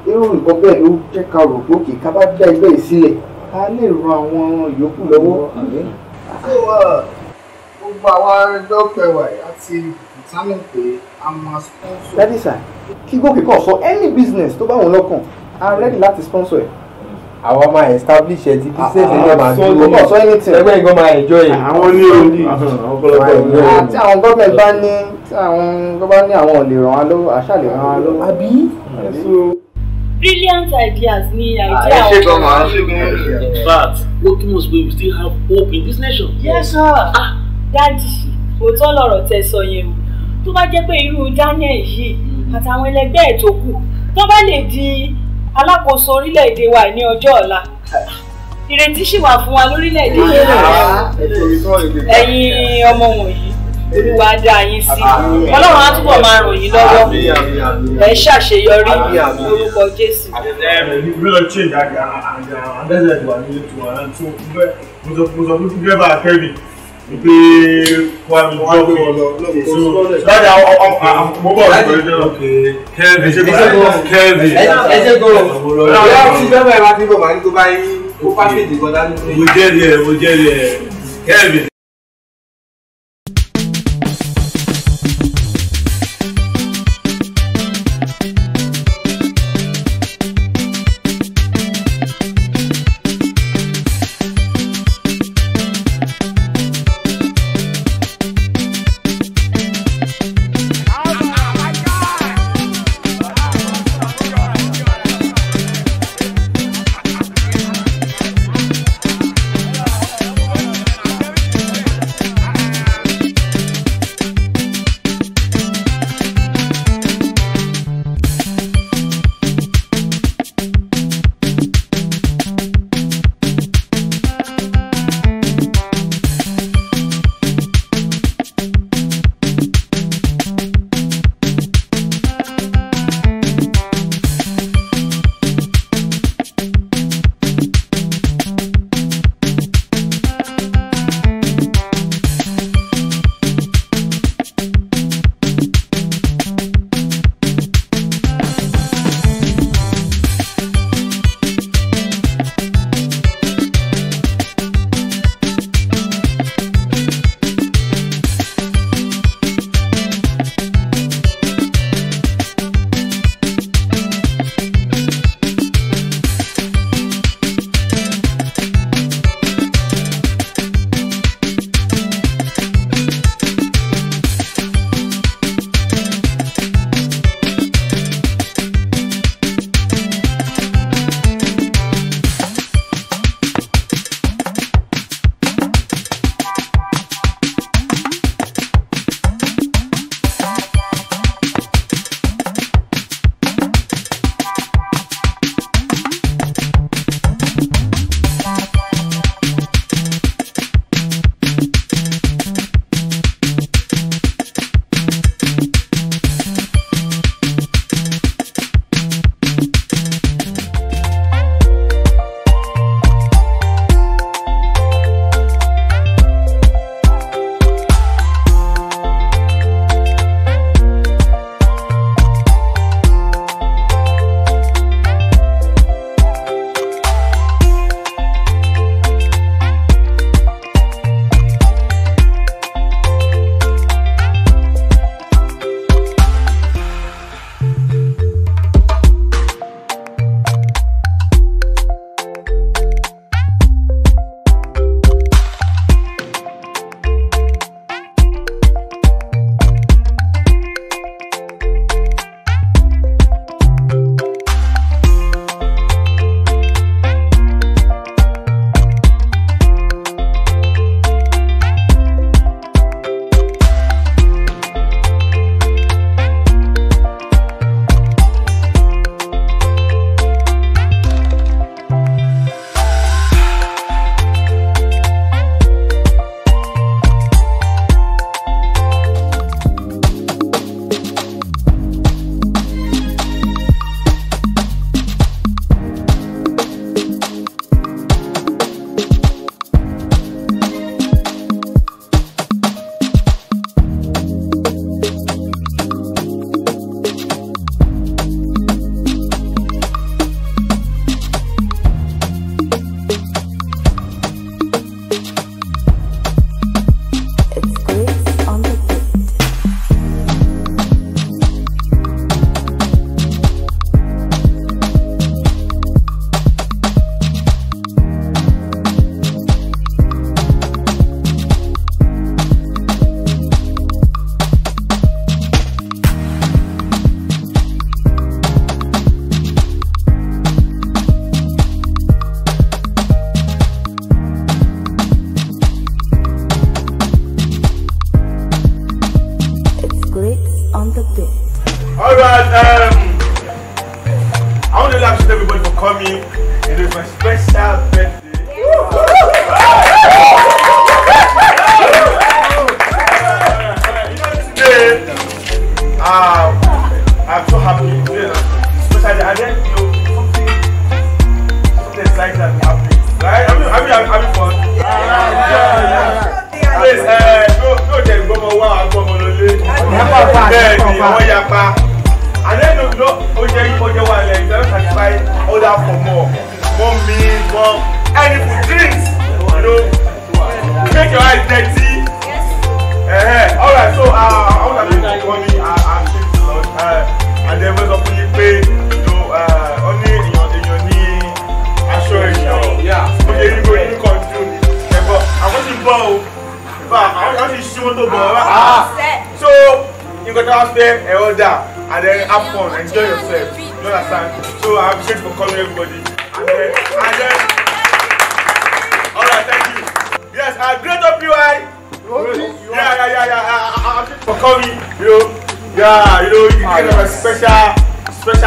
irú nǹkan bẹ́ẹ̀ ló jẹ́ ká rò pé òkè ká bá dá ẹgbẹ́ yìí sílẹ̀ ká lè ran àwọn yòókù lọ́wọ́. gbogbo àwa dókítà wa àti ìtàmì pé a máa sponsor. dádì sà kí gòkè kàn sọ any business tó bá wọn lọ́kàn a ready láti sponsor ẹ̀. àwa máa establish ẹ ti business ẹ máa so dúró kò sọ anything. ẹgbẹ́ ìgbọ́n máa enjoy ẹ. àwọn ní o ọ̀pọ̀lọpọ̀ ìlú àti àwọn gọ́ọ̀mẹ̀ntì bá ní tí àwọn tó bá ní àwọn ò lè ràn wá lọ́wọ́ àṣà lè ràn wá lọ́wọ́. àbí. Brilliant ideas ni ẹ idea gan. in fact túmọ̀ sí pé we still have hope in this nation. Yes sir. Dájì, òótọ́ lọ̀rọ̀ tẹ sọ yẹn o. Tó bá jẹ́ pé irú Daniel yìí àtàwọn ẹlẹgbẹ́ ẹ̀ tó kù tó bá lè di alákòóso orílẹ̀-èdè wa ní ọjọ́ ọ̀la. Ìrètí ṣì wà fún wa lórílẹ̀-èdè yìí. Ẹ̀yin ọmọ wọ̀nyí, Olúwa dá yín sí. Ọlọ́run á túbọ̀ máa ràn yín lọ́wọ́. Ẹ ṣàṣeyọrí lórúkọ Jésù. ní tó mo sọ fún dírẹ́bà wà jọ́ pé so láti àwọn ọmọ mo bọ̀ ọ̀rọ̀ ìjọba Kevin ṣe kọ́ Kevin ẹ ṣe gan. ìyá tí bẹ́ẹ̀ bẹ́ẹ̀ bá ti bọ̀ máa ní kó bá yín kó pákéjì kan dání. mo jẹ́rìí ẹ̀ mo jẹ́rìí ẹ̀ Kevin.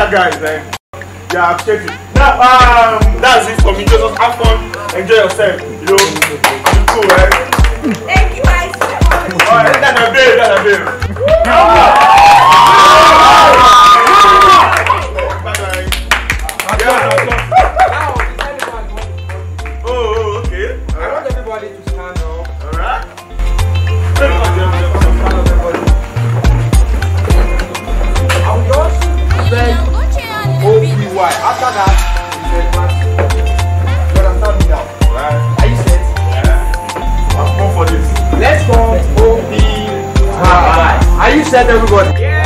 special guys. eh? yeah, I've checked. Now, um, that's it for me. Just have fun, enjoy yourself. You know, you cool, right? Thank you, guys. Alright, that's a babe, that's a babe. Are you set everybody? Yeah.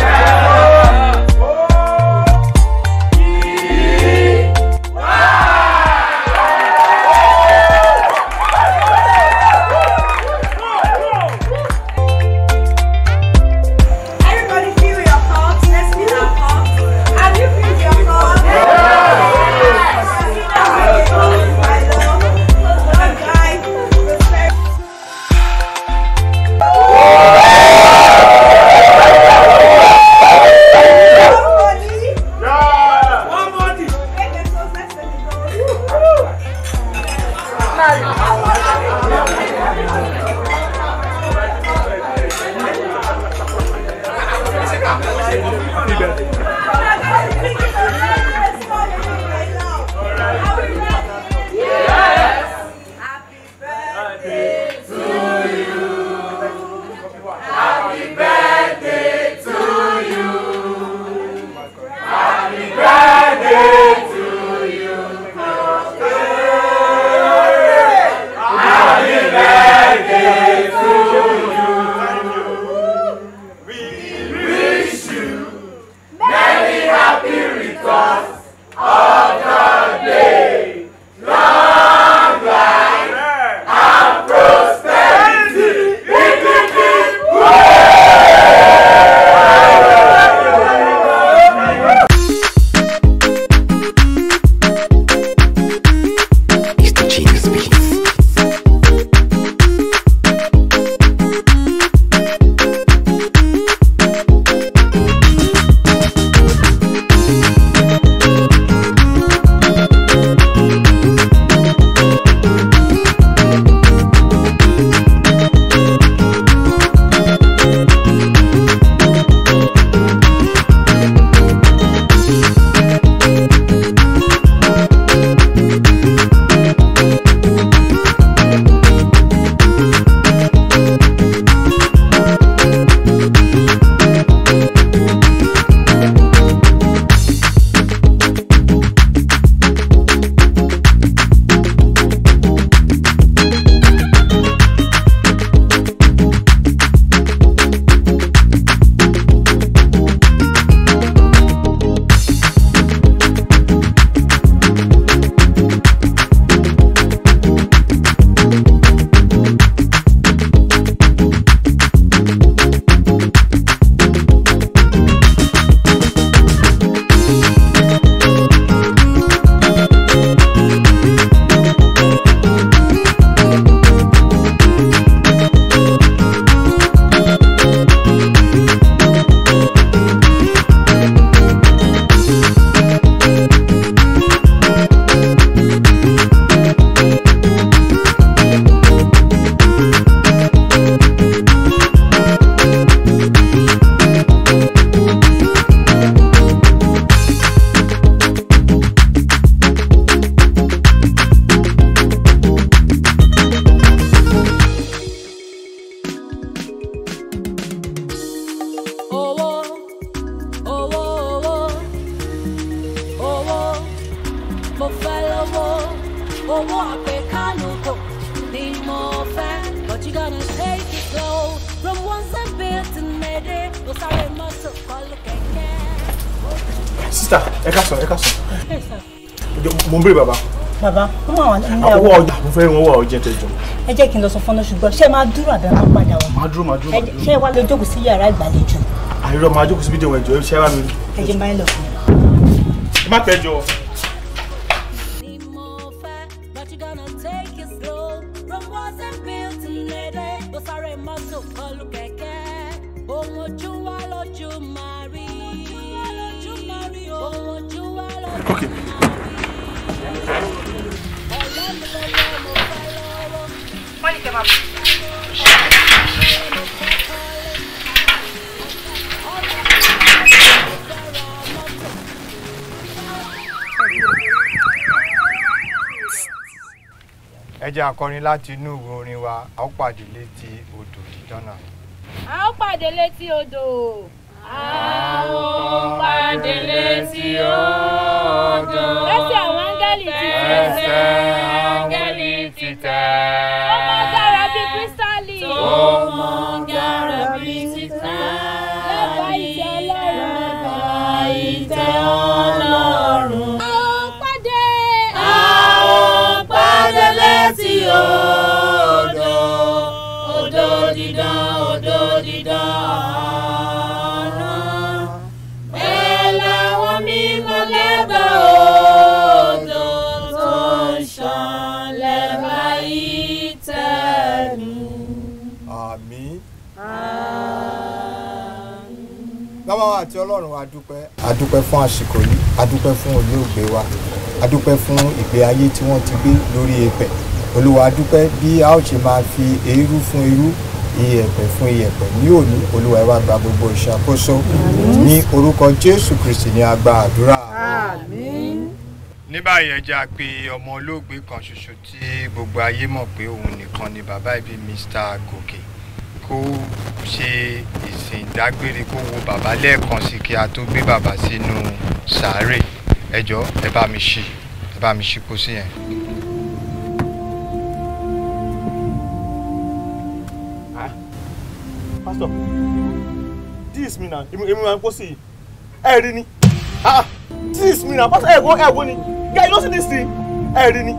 Jẹ́ kí n lọ sọ fọ́nà ṣùgbọ́n ṣé máa dúró àbẹ́ máa padà wá máa dúró máa dúró máa ṣé wá lè jókòó sí yàrá ìgbàlejò àìrọ máa jókòó síbi ìdíwọ̀n ẹ̀jọ̀ ṣẹ́ wá mi ẹ jẹ́ báyìí lọ fún mi. má jọ. Lójú Okay. Wọ́n ní kẹ́ máa bọ̀. ẹ jẹ́ akọrin láti inú ìwé orin wa a ó pàdé létí odò dídán náà. a ó pàdé létí odò. a ó pàdé létí odò. lẹ́sẹ̀ àwọn áńgẹ́lì ti tẹ̀. ẹsẹ̀ áńgẹ́lì ti tẹ̀. ó mọ́ dára bíi kírísítálì. Ó mọ́ dára bíi kírísítálì. lẹ́bàá ìtẹ́ ọlọ́run. lẹ́bàá ìtẹ́ ọlọ́run. a ó pàdé. a ó pàdé létí odò bàbá wa àti ọlọ́run wa dúpẹ́. a dúpẹ́ fún àsìkò yìí. A dúpẹ́ fún olóògbé wa. A dúpẹ́ fún ìgbé ayé tí wọ́n ti gbé lórí ẹ̀pẹ̀. Olúwa a dúpẹ́ bí a ó ṣe máa fi eérú fún eérú iyẹ̀pẹ̀ fún iyẹ̀pẹ̀. Ní òní olúwa ẹ wá gba gbogbo ìṣàkóso. Ní orúkọ jésù kristi ní a gba àdúrà. ní báyìí ẹ jẹ́ a pè ọmọ olóògbé kan ṣoṣo tí gbogbo ayé mọ̀ pé òun nìkan ni bàbá ìbí mr gòkè kó ṣe ìsìn ìdágbére kó wo bàbá lẹ́ẹ̀kan sí kí a tó gbé bàbá sínú sàárè ẹ jọ ẹ bá mi ṣí ẹ bá mi ṣí kó sí yẹn. pastor this me na èmi èmi máa ń kó sí i ẹ rí ni. Ah this me na pastor ẹ gbọ́ ẹ gbọ́ ni. Guy you no see this thing. Ẹ rí ni.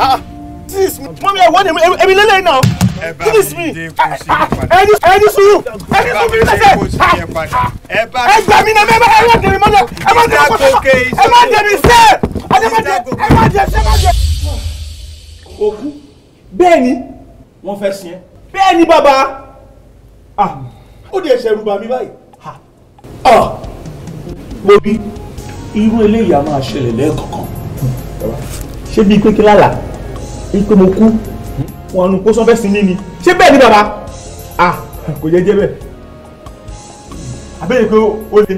Ah this me. Mọ́mí ẹ wọ́n ni. Èmi èmi lélẹ́yìn náà this me ẹni ẹni sùúrù. Ẹni sùúrù mi lẹ́sẹ̀ ẹ bá ẹ gbà mí náà ẹ má ẹ má dẹ̀mí mọ́lẹ̀ ẹ má dẹ̀mí mọ́lẹ̀ ẹ má dẹ̀mí sẹ́ ẹ má dẹ̀ ẹ má dẹ̀ ẹ má dẹ̀. òkú bẹ́ẹ̀ ni. Wọ́n fẹ́ sin ẹ́. Bẹ́ẹ̀ ni bàbá. Ah ó di ẹsẹ̀ rúbà mi báyìí. Ah mo bí. Irú eléyìí a máa ṣẹlẹ̀ lẹ́ẹ̀kọ̀kan ṣé bíi pé kí lálà bíi pé mo kú wọn nu kó sọ fẹ́ sin mí ni. Ṣé bẹ́ẹ̀ ni bàbá? Ah kò jẹ́ jẹ́ bẹ́ẹ̀. Àbẹ́yẹ pé ó le.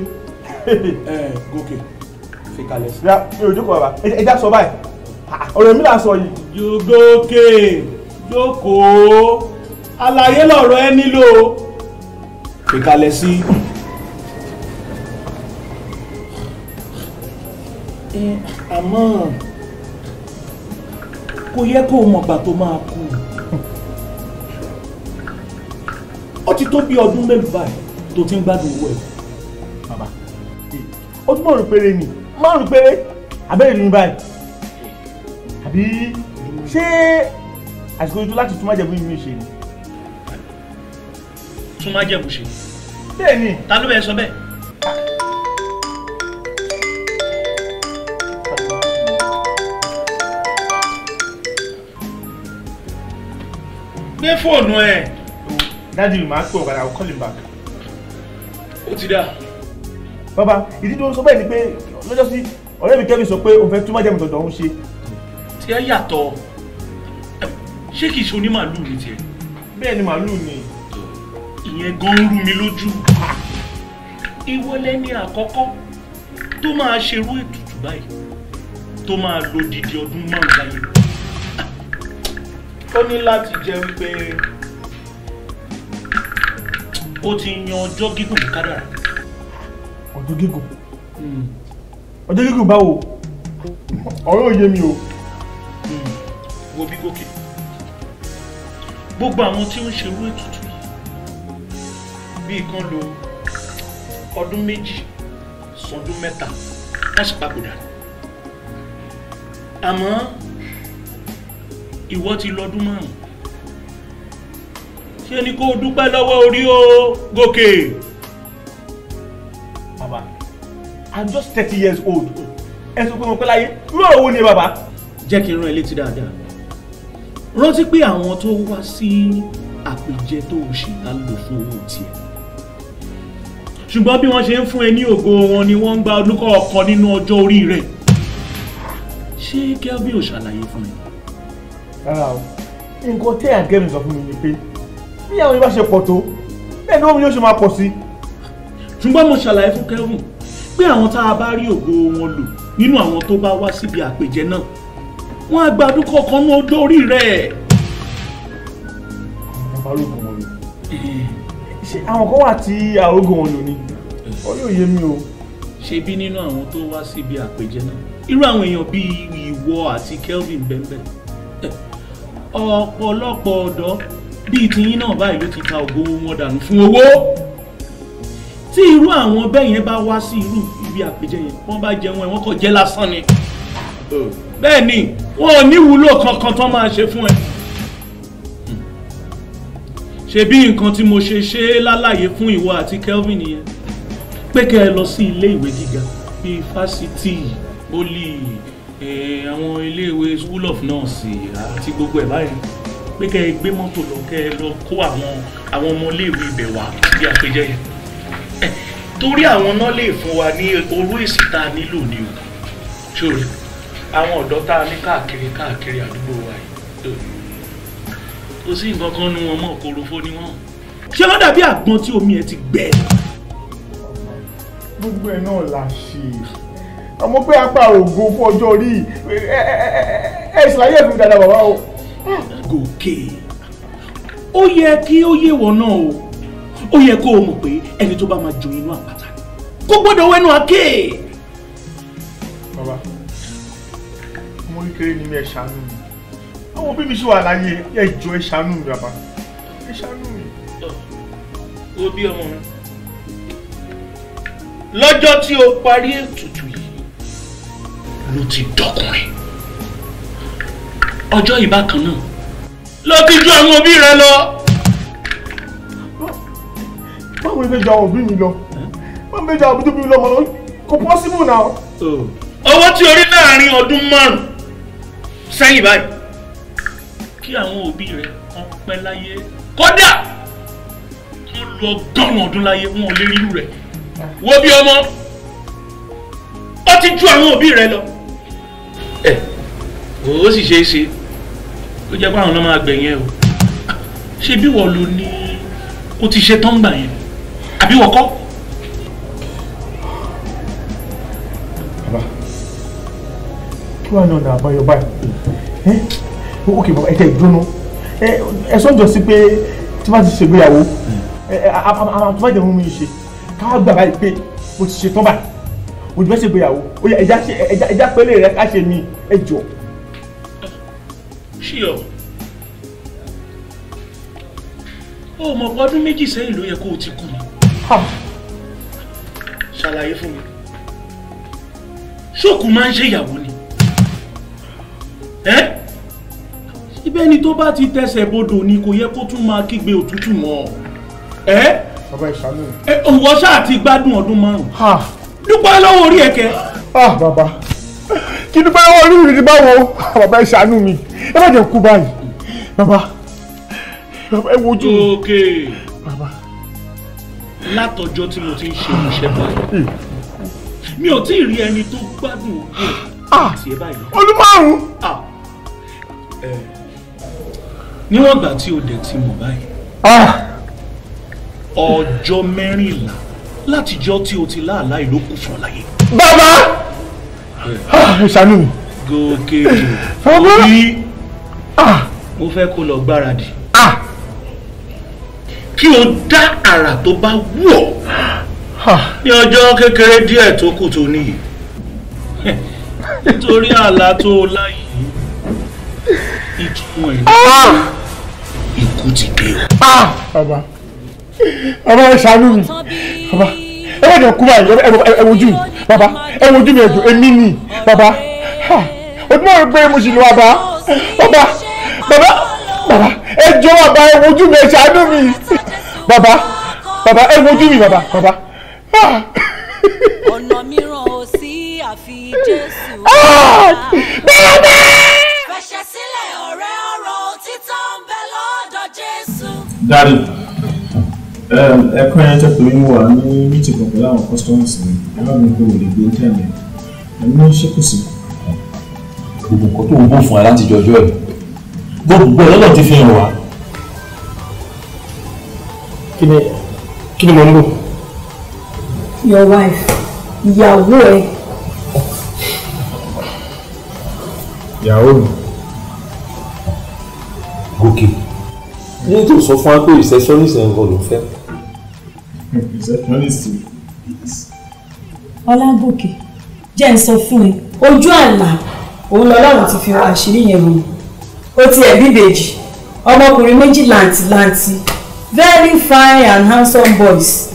ẹ gòkè. Fi kalẹ̀ sí. mi ò jókòó bàbá. Ẹ já sọ báyìí. Ọ̀rọ̀ mi là sọ yìí. gòkè. Jókòó. Àlàyé lọ̀rọ̀ ẹ nílò. Ìkàlẹ̀ sí. àmọ́ kò yẹ kó o mọ̀gbà tó máa kú ó ti tó bí ọdún mélòó báyìí tó ti ń gbádùn owó ẹ̀. bàbá ọdún márùn péré ni márùn péré abẹ́rẹ́ ní báyìí àbí ṣé àsìkò ojú láti tún májẹ̀bú yìí ṣe ni. tún má jẹ̀bù ṣe. bẹ́ẹ̀ ni. ta ló bẹ sọ bẹ́ẹ̀. Gbé fóònù ẹ. dájú mi máa ń pè ọ́ padà I'll call him back. ó ti dà. bàbá ìdí tó ń sọ bẹ́ẹ̀ ni pé lọ́jọ́ sí ọ̀rẹ́ mi Kevin sọ pé òun fẹ́ tún májẹ̀mú tọ̀dọ̀ òun ṣe. tí ẹ yàtọ̀ ṣé kìí ṣe onímàálù ní tiẹ̀. bẹ́ẹ̀ ni màálù ni. ìyẹn gan ń rú mi lójú. ìwọ lẹni àkọ́kọ́ tó máa ṣerú ètùtù báyìí tó máa lo didi ọdún márùn láyé. Ó ní láti jẹ́ wípé ó ti yan ọjọ́ gígùn ní kádàrá. ọjọ́ gígùn? Ọjọ́ gígùn báwo? Ọ̀rọ̀ òye mi o. wo bí gòkè. Gbogbo àwọn tí ó ń ṣerú ètùtù yìí bíi kan lo ọdún méjì sọdún mẹ́ta wọ́n sì papòdà àmọ́ ìwọ ti lọ́dún márùn ṣé ni kó dúpẹ́ lọ́wọ́ orí o gòkè. bàbá i'm just thirty years old ẹ sọ pé mo pẹ́ láyé irú wo ni bàbá. jẹ́ kí n rán ẹ létí dáadáa rántí pé àwọn tó wá sí àpèjẹ tó o ṣe á lò fún owó tiẹ̀ ṣùgbọ́n bí wọ́n ṣe ń fún ẹ ní ògo wọn ni wọ́n ń gba olùkọ́ ọ̀kan nínú ọjọ́ orí rẹ̀ ṣé kelvin ò ṣàlàyé fún ẹ. Rárá o nǹkan tí àgẹ́mi sọ fún mi ni pé bí àwọn yìí bá ṣe pọ̀ tó bẹ́ẹ̀ ni wọ́n yóò ṣe máa pọ̀ sí. ṣùgbọ́n mo ṣàlàyé fún kelvin pé àwọn tá a bá rí ògo wọn lò nínú àwọn tó bá wá síbi àpèjẹ náà wọ́n á gba olùkọ́ ọ̀kan nínú ọjọ́ orí rẹ̀. àwọn kan wà tí àrógùn wọn lò ní ọ yóò yé mi o. ṣe bí nínú àwọn tó wá síbi àpèjẹ náà irú àwọn èèyàn bíi ìwọ àti kelvin bẹ́ẹ̀ ọ̀pọ̀lọpọ̀ ọ̀dọ́ bíi tiyín náà báyìí ló ti ta ògo wọn dànù fún owó. Tí irú àwọn bẹ́ẹ̀ yẹn bá wá sí irú ibi àpèjẹ yẹn wọ́n bá jẹun ẹ̀ wọ́n kàn jẹ́ lásán ni. Bẹ́ẹ̀ ni wọn ò ní wúlò kankan tán máa ṣe fún ẹ. Ṣe bí nǹkan tí mo ṣe ṣe é lálàyé fún ìwọ àti kelvin nìyẹn pé kẹ́ ẹ lọ sí ilé ìwé gíga bíi fásitì poli àwọn iléèwé school of nurse àti gbogbo ẹ̀ báyìí pé kẹ́ ẹ gbé mọ́tò lọ kẹ́ ẹ lọ kó àwọn àwọn ọmọ iléèwé ibẹ̀ wá bí àpèjẹ yẹn torí àwọn náà lè fún wa ní orú èsì tá a nílò ni o. Ṣòro àwọn ọ̀dọ́ tá a ní káàkiri káàkiri àdúgbò wa yìí kò sí nǹkan kan nu wọn mọ́ korofo ni wọ́n. Ṣé wọ́n dàbí àgbọn tí omi ẹ̀ ti gbẹ. gbogbo ẹ̀ náà la ṣe àmọ́ pé apá ògo fún ọjọ́ orí ẹ ṣàlàyé mi dáadáa bàbá o. gòkè ó yẹ kí ó yé wọ náà o ó yẹ kó o mọ̀ pé ẹni tó bá máa jó inú àpáta kó gbọ́dọ̀ wẹ́nu àké. bàbá ọmọ kékeré ni mi ẹ ṣàánú mi àwọn òbí mi ṣì wà láyé ẹ jọ̀ọ́ ẹ ṣàánú mi bàbá ẹ ṣàánú mi. ó bí ọmọ mi lọ́jọ́ tí o parí ètùtù yìí ló ti dọkùnrin ọjọ́ ìbákan náà ló ti ju àwọn òbí rẹ lọ. báwo ni ju àwọn òbí mi lọ báwo ni ju àwọn òbí mi lọ mọ̀ kò possible now. owó tí o rí láàárín ọdún márùn-ún sẹ́yìn báyìí kí àwọn òbí rẹ kàn pẹ́ láyé kódà wọ́n lu ọgọ́rùn-ún ọdún láyé wọn ò lè rí irú rẹ̀ wo bí ọmọ ó ti ju àwọn òbí rẹ lọ. Ẹ ó sì ṣeé ṣe ó jẹ́ pé àwọn náà máa gbẹ̀yìn ẹ o. Ṣé bí wọ́n lo ní o ti ṣe tán gbà yẹn? Àbí wọ́n kọ́. bàbá kí wàá ní ọ̀nà àbáyọ báyìí? Ẹ ok bàbá ẹ tẹ ìdúró ẹ sọ́njọ́ sí pé tí wọ́n ti ṣègbéyàwó àwọn tó bá jẹ́ mú mi ṣe káwá gbà báyìí pé mo ti ṣe tán báyìí mo ti fẹ́ ṣègbéyàwó ó yẹ ẹja ṣe pẹ́lẹ́ rẹ ká ṣe mí. Ẹ jọ. ṣíọ. O mọ̀ pé ọdún méjì sẹ́yìn ló yẹ kó o ti kú ni. Ṣàlàyé fún mi. Ṣókù máa ń ṣe ìyàwó ni. Ibẹ̀ ni tó bá ti tẹsẹ̀ bodò ni kò yẹ kó tún máa kígbe òtútù mọ́. Ẹ́? Bàbá ìṣàánú. Mi. ẹ òwò ṣáà ti gbádùn ọdún márùn dúpẹ́ lọ́wọ́ orí ẹ̀kẹ́. ah bàbá. Kí dúpẹ́ lọ́wọ́ orí mi ti báwo? Bàbá ìṣàánú mi. Ẹ má jẹ́ kú báyìí. Bàbá. Ẹ wojú mi. òkè. Bàbá. Látọjọ́ tí mo ti ń ṣe iṣẹ́ báyìí mi ò tí ì rí ẹni tó gbádùn ogún ẹ̀ àti ẹ̀ báyìí. ọdún márùn. níwọ̀n ìgbà tí o dẹ̀ ti mọ̀ báyìí ọjọ́ mẹ́rìnlá látijọ́ tí o ti láàlá ìlú kù fún ọ láyé. bàbá! Ẹ ṣàánú mi. gòkè. Òbí! Mo fẹ́ kó lọ gbáradì. Kí o dá àrà tó bá wù ọ́. Ní ọjọ́ kékeré díẹ̀ tó kù tó níyì. Nítorí àlá tó o láyé ìtumọ̀ ẹ̀ ikú ti dé o. bàbá. Bàbá ẹ ṣàánú mi bàbá ẹ bá jẹ kú báyìí ẹ wojú mi bàbá ẹ wojú mi ẹjọ èmi ni bàbá ha, ojú mọ̀ pé mo sì lọ bàbá bàbá bàbá bàbá ẹ jọ bàbá ẹ wojú mi ẹ ṣàánú mi bàbá bàbá ẹ wojú mi bàbá. ha. ọ̀nà mìíràn ò sí àfi jésù. fẹsẹ̀ sílẹ̀ ọ̀rẹ́ ọ̀rọ̀ òtítọ́ ń bẹ lọ́dọ̀ jésù. dárí ẹ̀kọ́ yẹn jẹ́ pé mo wà ní mítì kan pẹ̀lú àwọn customers mi ẹ bá mi pé lè gbé tẹ̀lé ẹ̀mí ní ṣé kò sí. gbogbo nǹkan tó ń bò fún ẹ láti jọjọ́ ẹ̀ gbogbo ẹ̀ lọ́nà ti fi hàn wá. kí ni kí ni mo ń lò. your wife ìyàwó ẹ ìyàwó mi. gòkè ní tó sọ fún wa pé receptionist ẹ̀ ń bọ̀ ló fẹ́. Receptionist ọlágòkè jẹ́ ń sọ fún ẹ ojú àlá òun lọ́lọ́run ti fi àṣírí yẹn hàn ó ti ẹ̀ bíbèjì ọmọkùnrin méjì làǹtìlanti very fine and handsome boys.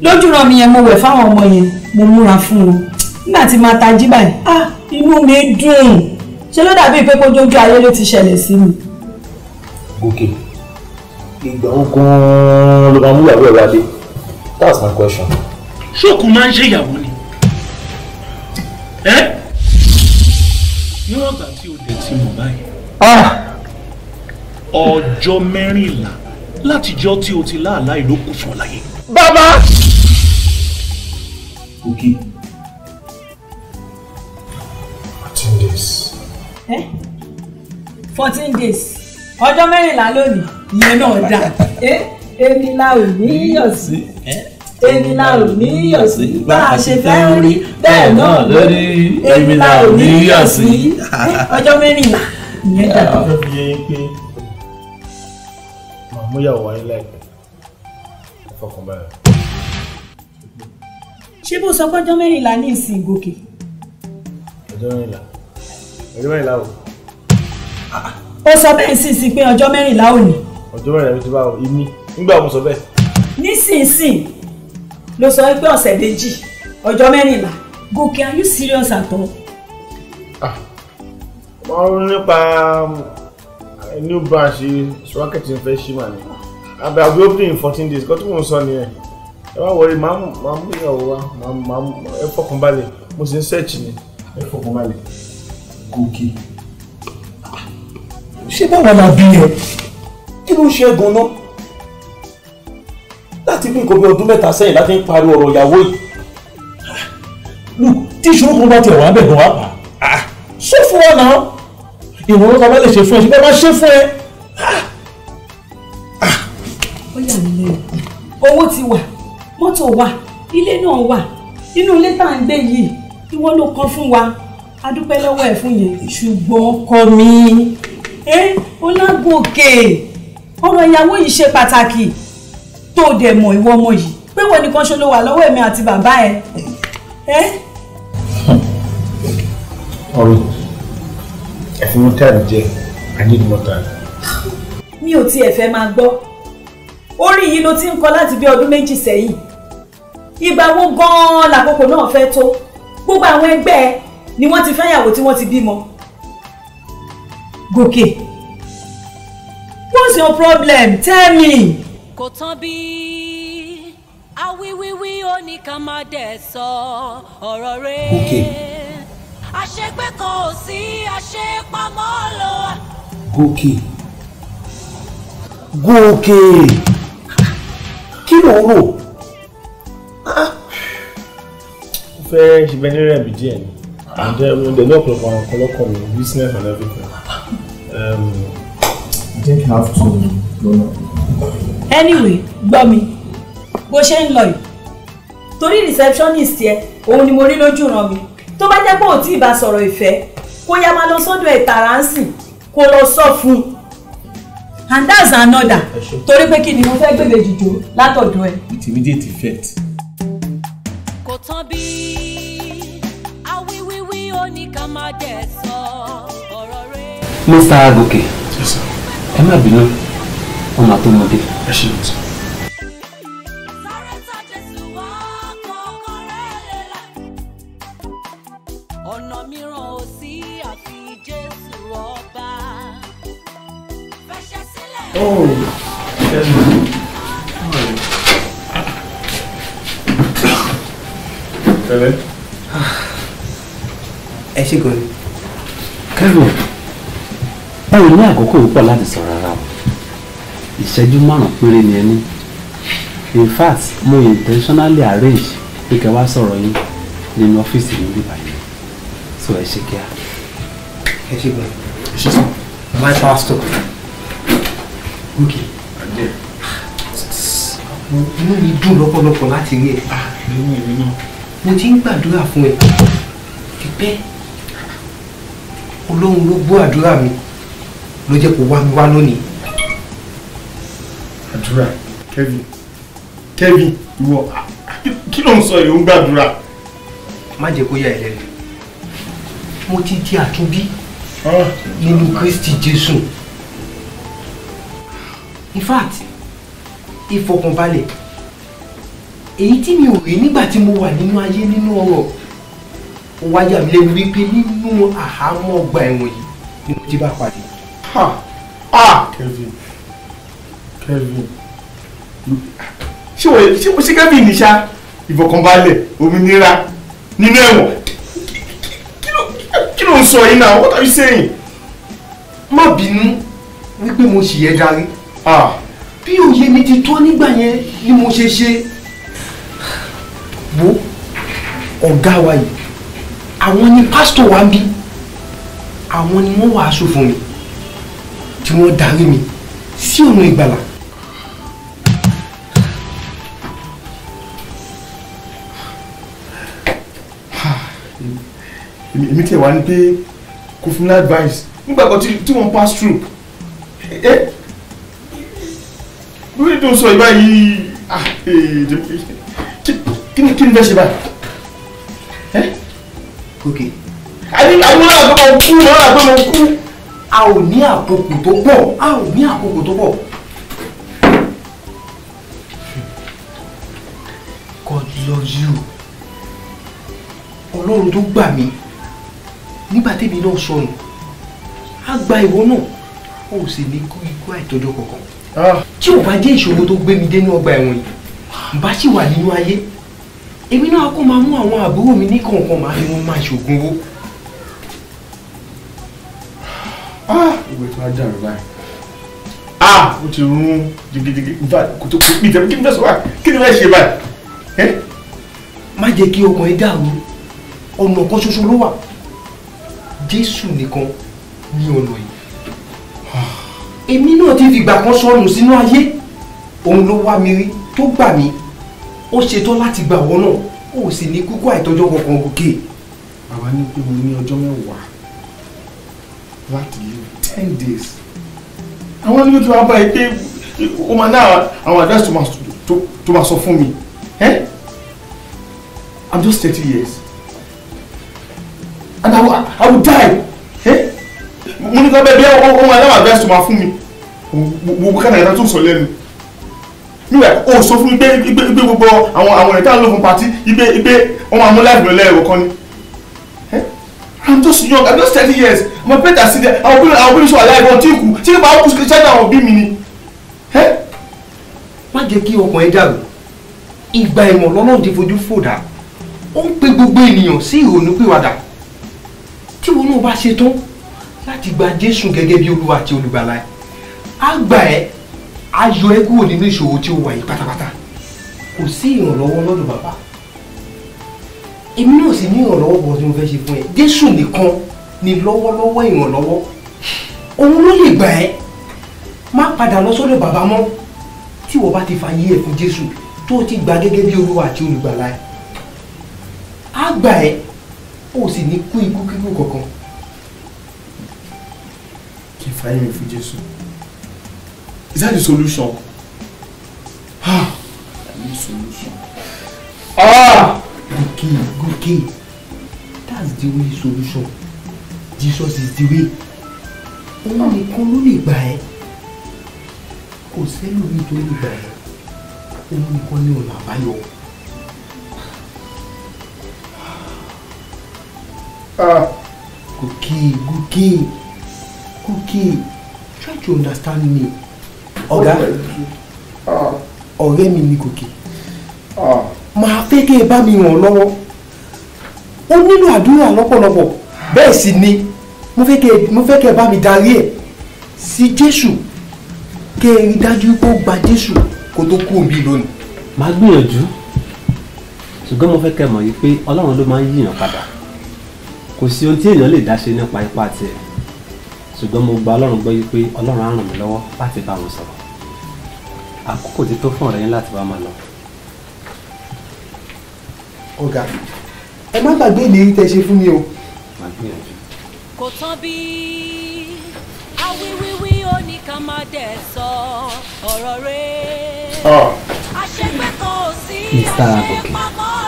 Lójú ràn mí yẹn mo wẹ̀ fáwọn ọmọ yẹn mo múra fún wọn. Nígbà tí máa tají báyìí ah inú mi dùn. Ṣé ló dàbí pé kójójú ayé ló ti ṣẹlẹ̀ sí mi. gòkè ìgbà wo gan-an ló máa mú ìyàwó ẹ̀ wálé that's my question. ṣókùn máa ń ṣe ìyàwó ni. Ẹ́? Níwọ̀n ìgbà tí o dẹ̀ ti mọ̀ báyìí. Ọjọ́ mẹ́rìnlá látijọ́ tí o ti láàlá ìlú kù fún ọ láyé. bàbá. gòkè fourteen days. fourteen days. Ọjọ́ mẹ́rìnlá lónìí. Ìyẹn náà dà. Ẹ́? Èmi la ò ní yọ̀ sí èmi la ò ní yọ̀ sí bá a ṣe fẹ́ rí bẹ́ẹ̀ náà lórí èmi la ò ní yọ̀ sí ọjọ́ mẹ́rìnlá ìyẹn dà. a fẹ́ fi yé pé màá mú ìyàwó wáyé láìpẹ́ ẹ fọkàn báyìí. ṣé bó sọ pé ọjọ́ mẹ́rìnlá ní ìsìn gòkè. ọjọ́ mẹ́rìnlá ọjọ́ mẹ́rìnlá o ó sọ bẹ́ẹ̀ sì sí pé ọjọ́ mẹ́rìnlá ò ní. ọjọ́ mẹ́rìnlá mi ti bá o ìmí nígbà mo sọ bẹ́ẹ̀. nísinsìn ló sọ pé ọ̀sẹ̀ méjì ọjọ́ mẹ́rìnlá. Gòkè are you serious at all. wọ́n ronú nípa um, new branch supermarket ń fẹ́ ṣí mà ní abẹ́ àbí opening in fourteen days. Kọ́ tí mò ń sọ nìyẹn. Ẹ má wọrí màá mú màá mú ìyàwó wa màá mú ẹ fọkàn balẹ̀. Mo sì ń search ni. Ẹ fọkàn balẹ̀. gòkè. Ṣé báwa la bí ẹ? Kí ló ń ṣe gan-an láti bí nǹkan bí ọdún mẹ́ta sẹ́yìn láti ń parí ọ̀rọ̀ ìyàwó yìí. Tí ìṣòro kan bá tiẹ̀ wá bẹ̀ gan wá pa. Ah, sọ fún wa náà? Ìrànlọ́wọ́ tá a bá lè ṣe fún ẹ ṣe bẹ́ẹ̀ máa ṣe fún ẹ. ó yà mí lẹ́nu. Owó ti wà mọ́tò wà ilé náà wà. Inú ilé tá à ń gbé yìí ìwọ ló kọ́ fún wa. A dúpẹ́ lọ́wọ́ ẹ̀ fún yẹn. Ṣùgbọ́n ọkọ mi Ọlágòkè ọ̀rọ̀ ìyàwó yìí ṣe pàtàkì tó dẹ̀ mọ̀ ìwọ ọmọ yìí. Pé wọ́n nìkan ṣe ló wà lọ́wọ́ èmi àti bàbá ẹ? Ẹ? Ọ̀rọ̀ ẹ fi mú time jẹ. Time. mi ò tiẹ̀ fẹ́ máa gbọ́. Orí yìí ló ti ń kọ láti bí ọdún méjì sẹ́yìn. Ìgbà wo gan-an làkókò náà fẹ́ tó? Gbogbo àwọn ẹgbẹ́ ẹ ni wọ́n ti fẹ́yàwó tí wọ́n ti bímọ. Gòkè. What's your problem? Tell me. Kò tán bí. Awíwíwí ó ní ká má dẹ̀ sọ ọ̀rọ̀ rẹ̀. Àṣegbé kan ò sí àṣepamọ́ ló wà. gòkè. Gòkè. Kí ló ń rò? Mo fẹ́ ṣe bẹ́ẹ̀ ní rẹ̀ bí díẹ̀ ni. And then mo dẹ̀ ní ọ̀pọ̀lọpọ̀ àwọn lọ́kàn mi business and everything. Um, I think I have to go now. anyway gbọ́ mi bó ṣe ń lọ yìí torí receptionist yẹ òun ni mo rí lójú ràn mi tó bá jẹ́ pé ò tí ì bá sọ̀rọ̀ ìfẹ́ kó yá máa lọ sọ́dọ̀ ẹ̀ tàránsì kó lọ sọ fún un and that's another torí pé kí ni mo fẹ́ gbèbè jùjọ látọ̀dọ̀ ẹ̀. with immediate effect. kò tán bí awíwíwí ó ní ká má dẹ̀ sọ ọ̀rọ̀ rẹ̀. Mr. Gòkè ẹ má bínú wọn máa tó mọ dé. ẹ ṣe lọ sí àfi jésù ọba. fẹsẹ̀ sílẹ̀. Oh, Kevin. Ẹ ṣe gan ni. Kevin ò ní àkókò púpọ̀ láti sọ rárá o ìṣẹ́jú márùn-ún péré ni ẹ ní in fact mo intentionally arrange pé kẹ́ wá sọ̀rọ̀ yín nínú ọ́fíìsì mi bíbá yìí so ẹ ṣe kíá. ẹ ṣe gan ni. my pastor. okay. inú mi dùn lọ́pọ̀lọpọ̀ láti rí ẹ. mo ti ń gbàdúrà fún ẹ pípẹ́ ọlọ́run ló gbọ́ àdúrà mi ló jẹ́ kó wá mi wá lónìí. Àdúrà Kevin Kevin ìwọ kí ló ń sọ yìí? Ó ń gbàdúrà. má jẹ́ kó yà ẹ́ lẹ́nu mo ti di àtúnbí nínú Kristi Jésù. In fact ìfọkànbalẹ̀ èyí tí mi ò rí nígbà tí mo wà nínú ayé nínú ọ̀rọ̀ ó wá yà mí lẹ́nu wípé nínú àhámọ́ ọgbà ẹ̀wọ̀n yìí ni mo ti bá pàdé. ha! Ah! Kevin Kevin ṣé wọ́n ṣé Kevin ní ṣá? Ìfọkànbalẹ̀ òmìnira nínú ẹ̀wọ̀n. Kí ló ń sọ yìí náà? What are you saying. má bínú wípé mo sì yẹ darí bí òye mi ti tó nígbà yẹn ni mo ṣe ṣe. Wo ọ̀gá wa yìí àwọn ni pásítọ̀ wa ń bí. Àwọn ni wọ́n wàásù fún mi tí wọ́n darí mi sí ọ̀nà ìgbàlà. Èmi tẹ̀ wá ní pé kò fún mi advice nígbà kan tí wọ́n pass through ẹ lórí tó ń sọ ìbá yìí ah ee kí ni kí ni fẹ́ ṣe báyìí ẹ. ok. àní àwọn àgbẹ̀ mo kú àwọn àgbẹ̀ mo kú. a ò ní àkókò tó pọ̀ a ò ní àkókò tó pọ̀. God loves you ọlọ́run tó gbà mí nígbà tẹ́mi náà sọnù á gba ìwọ náà ó sì ní kú ikú àìtọ́jọ́ kankan. Tí ò bá jẹ́ ìṣòro tó gbé mi dénú ọgbà ẹ̀wọ̀n yìí n bá sì wà nínú ayé èmi náà kó máa mú àwọn àbúrò mi ní kọ̀ọ̀kan máa fi wọn máa ṣògùn owó. ìwé tó á dàrú báyìí. Ah ó ti rún jigijigi nfa kò tó kò pìtẹ́ kí ni fẹ́ sọ báyìí? Kí ni fẹ́ ṣe báyìí. má jẹ́ kí ọkàn ẹ dàrú. Ọ̀nà kan ṣoṣo ló wà jésù nìkan ní ọ̀nà yìí. Èmi náà ti fìgbà kan sọnù sínú ayé. Òun ló wá mi rí tó gbà mí. Ó ṣetán láti gbà wọ́n náà. Ó sì ní kúkú àìtọ́jọ́ kankan gòkè. àwa ní pé mo ní ọjọ́ mẹ́wàá láti live ten days. Àwọn níbi tí wọ́n bá yẹ pé ó máa ní àwọn tó- tó máa sọ fún mi. Eh? I'm just thirty years and I will, I will die. Eh? mo ní kọ́ bẹ́ẹ̀ bí ní àwọn advice máa fún mi. Gbogbo kánà ìdá tó sọ lẹ́nu. Nígbà ó sọ fún mi pé pé gbogbo àwọn àwọn ìta ló fún pati ipe ipe wọ́n máa mú láìpẹ́ lẹ́ẹ̀rọ kan ni. I'm just young I'm just thirty years. My parents are still there àwọn obìnrin àwọn obìnrin sọ àlàyé wọn tí kù tí nípa àwọn kùsùkù ṣáájú àwọn òbí mi ni. má jẹ́ kí ọkàn ẹ dàrú. Ìgbà ìmọ̀ lọ́nà ti fojú fòdà ó ń pe gbogbo ènìyàn sí ìrònúpìwàdà tí wọn náà bá ṣe tán láti gba jésù gẹ́gẹ́ bí olúwa àti olùgbàlà ẹ̀ á gbà ẹ́ á yọ ẹ́ kúrò nínú ìṣòro tí ó wà yìí pátápátá. Kò sí ìrànlọ́wọ́ lọ́dọ̀ bàbá. Èmi náà sì ní ìrànlọ́wọ́ bọ̀ tí mo fẹ́ ṣe fún ẹ. Jésù nìkan ni lọ́wọ́lọ́wọ́ ìrànlọ́wọ́. Òun ló lè gbà ẹ́. Má padà lọ sọ́dọ̀ bàbá mọ́. Tí wọ́n bá ti fa yí ẹ̀ fún jésù tó ti gbà gẹ́gẹ́ bí olúwa àti olùgbàlà ẹ̀ á gbà ẹ́ ó sì ní kú ikú kíkú kankan. kí n fàyè mi fún Jésù is that the solution? ah that is the solution. Ah! Gòkè Gòkè that's the only solution Jesus is the way òun nìkan ló lè gbà ẹ́ kò sẹ́lòmí tó lè gbà ẹ́ òun nìkan ní ọ̀nà àbáyọ. Gòkè Gòkè Gòkè try to understand me. ọ̀gá ọ̀rẹ́ mi ni Gòkè máa fẹ́ kí ẹ bá mi ràn lọ́wọ́. Ó nílò àdúrà lọ́pọ̀lọpọ̀. Bẹ́ẹ̀ sì ni mo fẹ́ kí ẹ mo fẹ́ kí ẹ bá mi darí ẹ̀ sí Jésù. Kí ẹ rí dájú pé ó gba Jésù kó tó kú òbí lónìí. màá gbìyànjú. Ṣùgbọ́n mo fẹ́ kẹ́ mọ̀ yìí pé ọlọ́run ló máa ń yíyàn padà kò sí ohun tí èèyàn lè dá ṣe nípa ipá tiẹ̀ ṣùgbọ́n mo gba ọlọ́run gbọ́ yìí pé ọlọ́run á ràn mí lọ́wọ́ láti bá wọn sọ̀rọ̀ àkókò ti tó fún ọ̀rẹ́ yín láti bá máa lọ. ọ̀gá ẹ má gbàgbé ìlérí tẹ́ ṣe fún mi o. màá gbìyànjú. kò tán bí awíwíwí ó ní ká má dẹ̀ sọ ọ̀rọ̀ rẹ̀ àṣegbé kan ò sí ló wà.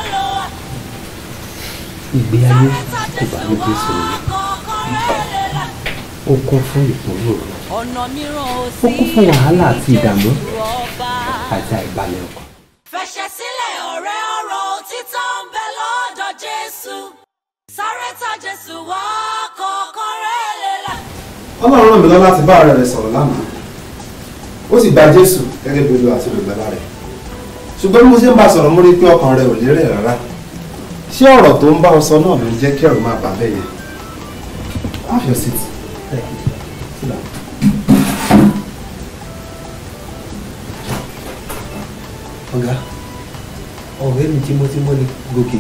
Ìgbé ayé kò bá ní Jésù nínú ó kún fún ìpòrúurú ó kún fún wàhálà àti ìdààmú àti àìbalẹ̀ ọkàn. fẹsẹ̀ sílẹ̀ ọ̀rẹ́ ọ̀rọ̀ òtítọ́ ń bẹ lọ́dọ̀ Jésù. Sáré tọ̀ Jésù wá kọ̀ọ̀kan rẹ̀ lélẹ̀. ọlọ́run ràn mí lọ láti bá ọ̀rẹ́ rẹ̀ sọ̀rọ̀ lánàá. Ó sì gba jésù gẹ́gẹ́ bí olúwa àti olùgbàlà rẹ̀. Ṣùgbọ́n bí mo ṣe ń bá a sọ̀rọ̀ mo rí i pé ọkàn rẹ̀ ò lérè rárá ṣé ọ̀rọ̀ tó ń bá ọ sọ náà ló ń jẹ́ kí ẹ̀rù máa bà bẹ́ẹ̀ yẹn? Have your seat. Sit down. ọ̀gá ọ̀rẹ́ mi tímọ́tímọ́ ni Gòkè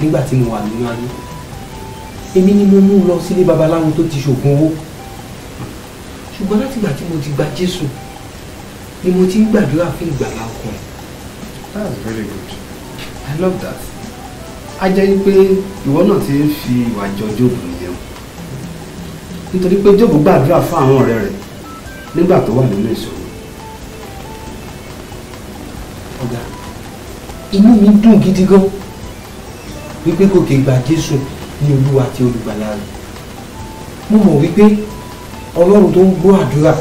nígbà tí mo wà nínú ayé. Èmi ni mo mú lọ sílé babaláwo tó ti ṣògùn owó. Ṣùgbọ́n látìgbà tí mo ti gba Jésù ni mo ti ń gbàdúrà fún ìgbàlá ọkàn that's very good. I love that a jẹ́ pé ìwọ náà ti ń fi ìwà jọ jóòbù nìyẹn o. Nítorí pé jóòbù gbàdúrà fún àwọn ọ̀rẹ́ rẹ̀ nígbà tó wà nínú ìṣòro. Ọ̀gá inú mi dùn gidi gan wípé Gòkè gba Jésù ní Olúwa àti olùgbàlà rẹ̀. Mo mọ̀ wípé Ọlọ́run tó ń gbọ́ àdúrà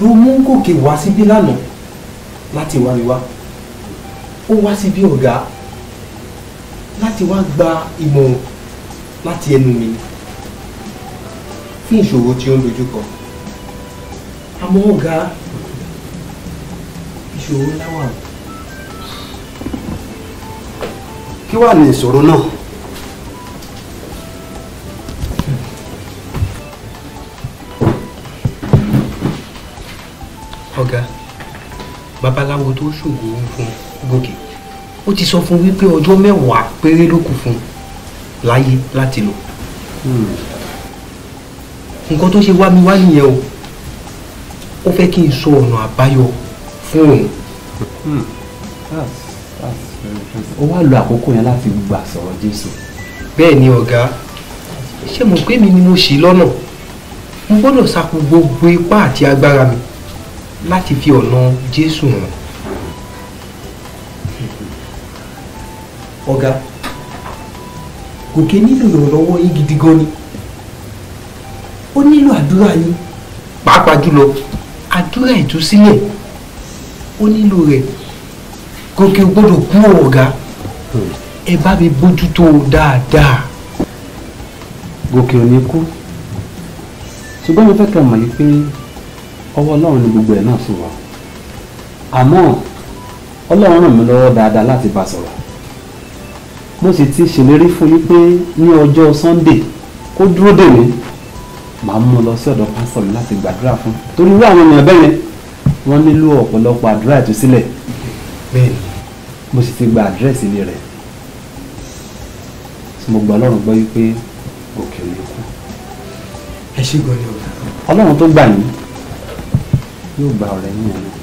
ló mú Gòkè wá síbí lánàá láti wá mi wá. Ó wá síbí ọ̀gá láti wá gba ìmọ̀ràn láti ẹnu mi fún ìṣòro tí ó ń dojú kọ àmọ́ ọ̀gá ìṣòro ńlá wà. Kí wàá ní ìṣòro náà? Ọ̀gá babaláwo tó ṣògùn fún Gòkè ó ti sọ fún wípé ọjọ́ mẹ́wàá péré ló kù fún láyé láti lò. Nǹkan tó ṣe wá mi wá nìyẹn o. Ó fẹ́ kí n sọ ọ̀nà àbáyọ fún òun. ó wá lo àkókò yẹn láti gbà sọ̀rọ̀ Jésù. bẹ́ẹ̀ ni ọ̀gá. Ṣé mo pé mi ni mo ṣì lọ́nà? Mo gbọ́dọ̀ sapò gbogbo ipá àti agbára mi láti fi ọ̀nà Jésù hàn. Ọ̀gá Gòkè nílò ìrànlọ́wọ́ yín gidi gan ni. Ó nílò àdúrà yín. Pàápàá jùlọ àdúrà ìtúsílẹ̀ ó nílò rẹ̀. Gòkè gbọ́dọ̀ kú ọ̀gá. Ẹ bá mi bójútó dáadáa. Gòkè ò ní kú. Ṣùgbọ́n mo fẹ́ kẹ́ mọ̀ yìí pé ọwọ́ Ọlọ́run ni gbogbo ẹ̀ náà sì wà. Àmọ́ Ọlọ́run ràn mí lọ́wọ́ dáadáa láti bá sọ̀rọ̀ mo sì ti ṣèlérí fún yín pé ní ọjọ́ Sunday kó dúró dè mí. Màá mú un lọ sí ọ̀dọ̀ pásítọ̀ mi láti gbàdúrà fún torí irú àwọn ènìyàn bẹ́ẹ̀ yẹn wọ́n nílò ọ̀pọ̀lọpọ̀ àdúrà ìtúsílẹ̀. Bẹ́ẹ̀ mo sì ti gba àdírẹ́sì ilé rẹ̀. Tí mo gba Ọlọ́run gbọ́ wípé Gòkè ò ní kú. Ẹ ṣé gan ni ọ̀gá. Ọlọ́run tó gbà yín yóò gba ọ̀rẹ́ yín. náà.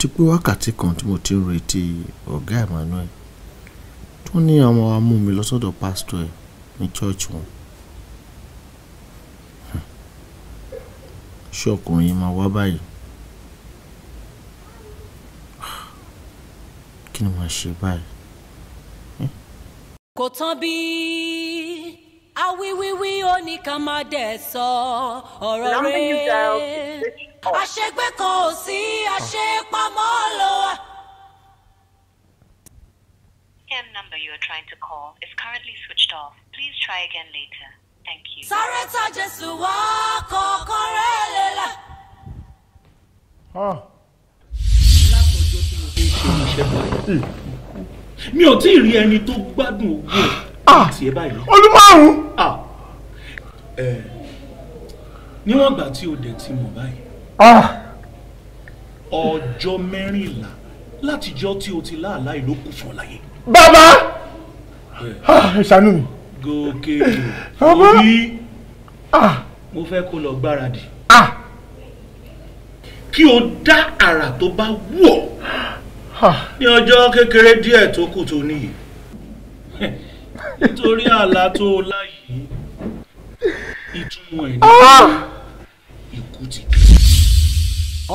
Ti pé wákàtí kan tí mo ti ń retí ọ̀gá Emmanuel. Tó ní àwọn wa mú mi lọ pásítọ̀ ẹ̀ ní church wọn. Hmm. ṣé ọkùnrin yìí máa wá báyìí? Kí ni màá ṣe báyìí? Kò tán bí awíwíwí ó ní ká má dẹ̀ sọ ọ̀rọ̀ Number you dialed rẹ̀ àṣegbé kan ò sí àṣepamọ́ ló wà. The number you are trying to call is currently switched off. Please try again later. Thank you. sáré tá jésù wá kọ̀ọ̀kan rẹ̀ lè là. mi ò tí ì rí ẹni tó gbádùn owó àti ẹ báyìí. ọdún márùn-ún. ẹ níwọ̀n ìgbà tí o dẹ̀ ti mọ̀ báyìí. Ọjọ́ mẹ́rìnlá látijọ́ tí o ti láàlá ìlú kù fún ọ láyé. bàbá! Ẹ ṣàánú mi. gòkè òbí. Mo fẹ́ kó lọ gbáradì. Kí o dá àrà tó bá wù ọ́. Ní ọjọ́ kékeré díẹ̀ tó kù tó níyì nítorí àlá tó o láyìí ìtumọ̀ ẹ̀ ní ikú ti dé.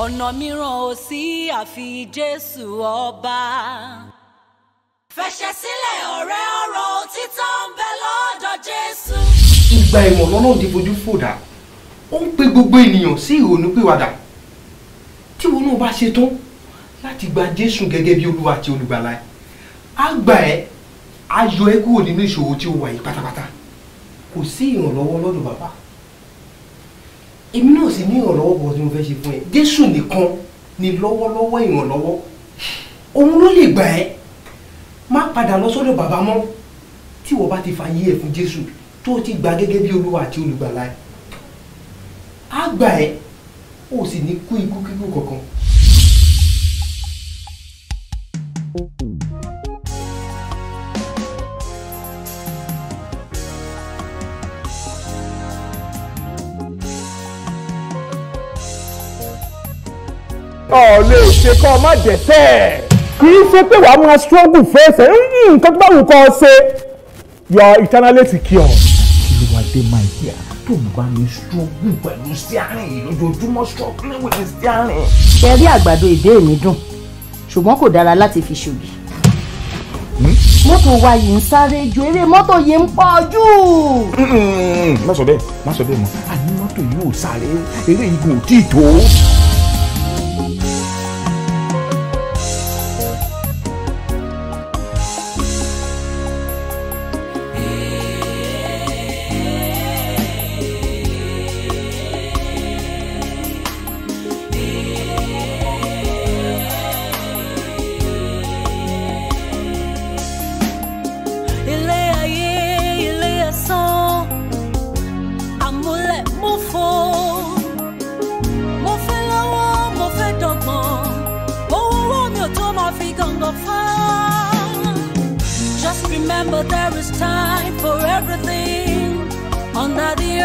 ọ̀nà mìíràn ò sí àfi jésù ọba. fẹsẹ̀ sílẹ̀ ọ̀rẹ́ ọ̀rọ̀ òtítọ́ ń bẹ lọ́dọ̀ jésù. ìgbà ìmọ̀ lọ́nà ti fojú fòdà ó ń pe gbogbo ènìyàn sí ìrònúpìwàdà tí wọn náà bá ṣe tán láti gba jésù gẹ́gẹ́ bí olúwa àti olùgbàlà á gbà ẹ́ á yọ ẹ́ kúrò nínú ìṣòro tí ó wà yìí pátápátá. Kò sí ìrànlọ́wọ́ lọ́dọ̀ bàbá. Èmi náà sì ní ìrànlọ́wọ́ bọ̀ tí mo fẹ́ ṣe fún ẹ. Jésù nìkan ni lọ́wọ́lọ́wọ́ ìrànlọ́wọ́. Òun ló lè gbà ẹ́. Má padà lọ sọ́dọ̀ bàbá mọ́. Tí wọ́n bá ti fa yí ẹ̀ fún jésù tó o ti gbà gẹ́gẹ́ bí olúwa àti olùgbàlà ẹ̀ á gbà ẹ́. Ó sì ní kú ikú kíkú kankan. Ọ̀ lè ṣe kọ́ ọ má dẹ̀sẹ̀. kì í ṣe pé wàá máa struggle fẹ́ẹ̀sẹ̀ nǹkan tó bá wù kọ́ ọ ṣe you are eternally secure. kí ló wá dé máa yẹ tó ń bá mi struggle pẹ̀lú steering yìí lójoojúmọ́ struggle with steering. ṣe rí àgbàdo ìdé mi dùn ṣùgbọ́n kò dára láti fi ṣòbí. mọ́tò wa yìí ń sáré ju eré mọ́tò yìí ń pọ̀ jù. má sọ bẹ́ẹ̀ má sọ bẹ́ẹ̀ mọ́ àní mọ́tò yìí ò sáré eré yìí kò tí ì tó.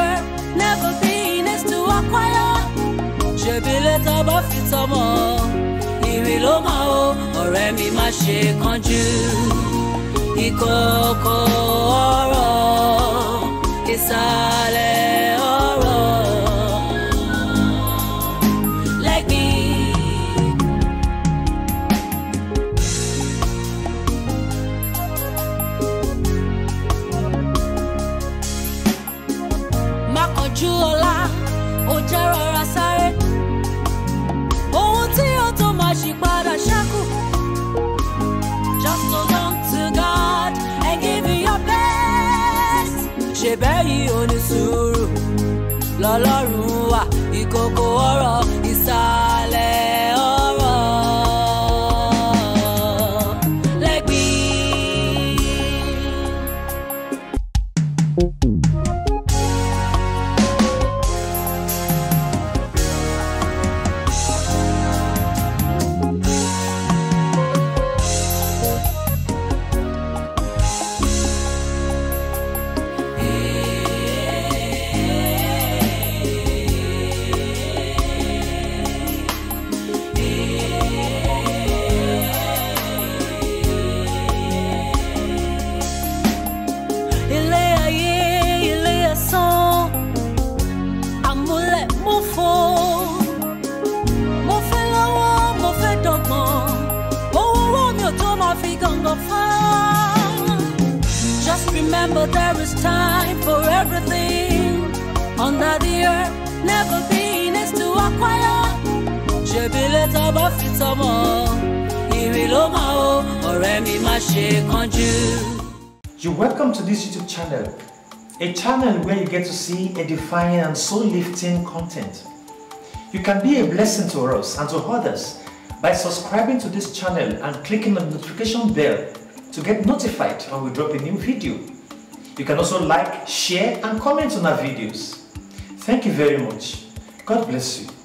Earth never been is to acquire. Ṣèbí lẹ́tà bá fi tọmọ ìrì ló máa ó ọ̀rẹ́ mi má ṣe kánjú. Ìkòkò ọ̀rọ̀ ìsàlẹ̀ ọ̀rọ̀ onísùúrù lọ́lọ́run wà ìkòkò The earth, never been is to acquire. You're welcome to this YouTube channel, a channel where you get to see edifying and soul lifting content. You can be a blessing to us and to others by subscribing to this channel and clicking on the notification bell to get notified when we drop a new video. You can also like, share, and comment on our videos. Thank you very much. God bless you.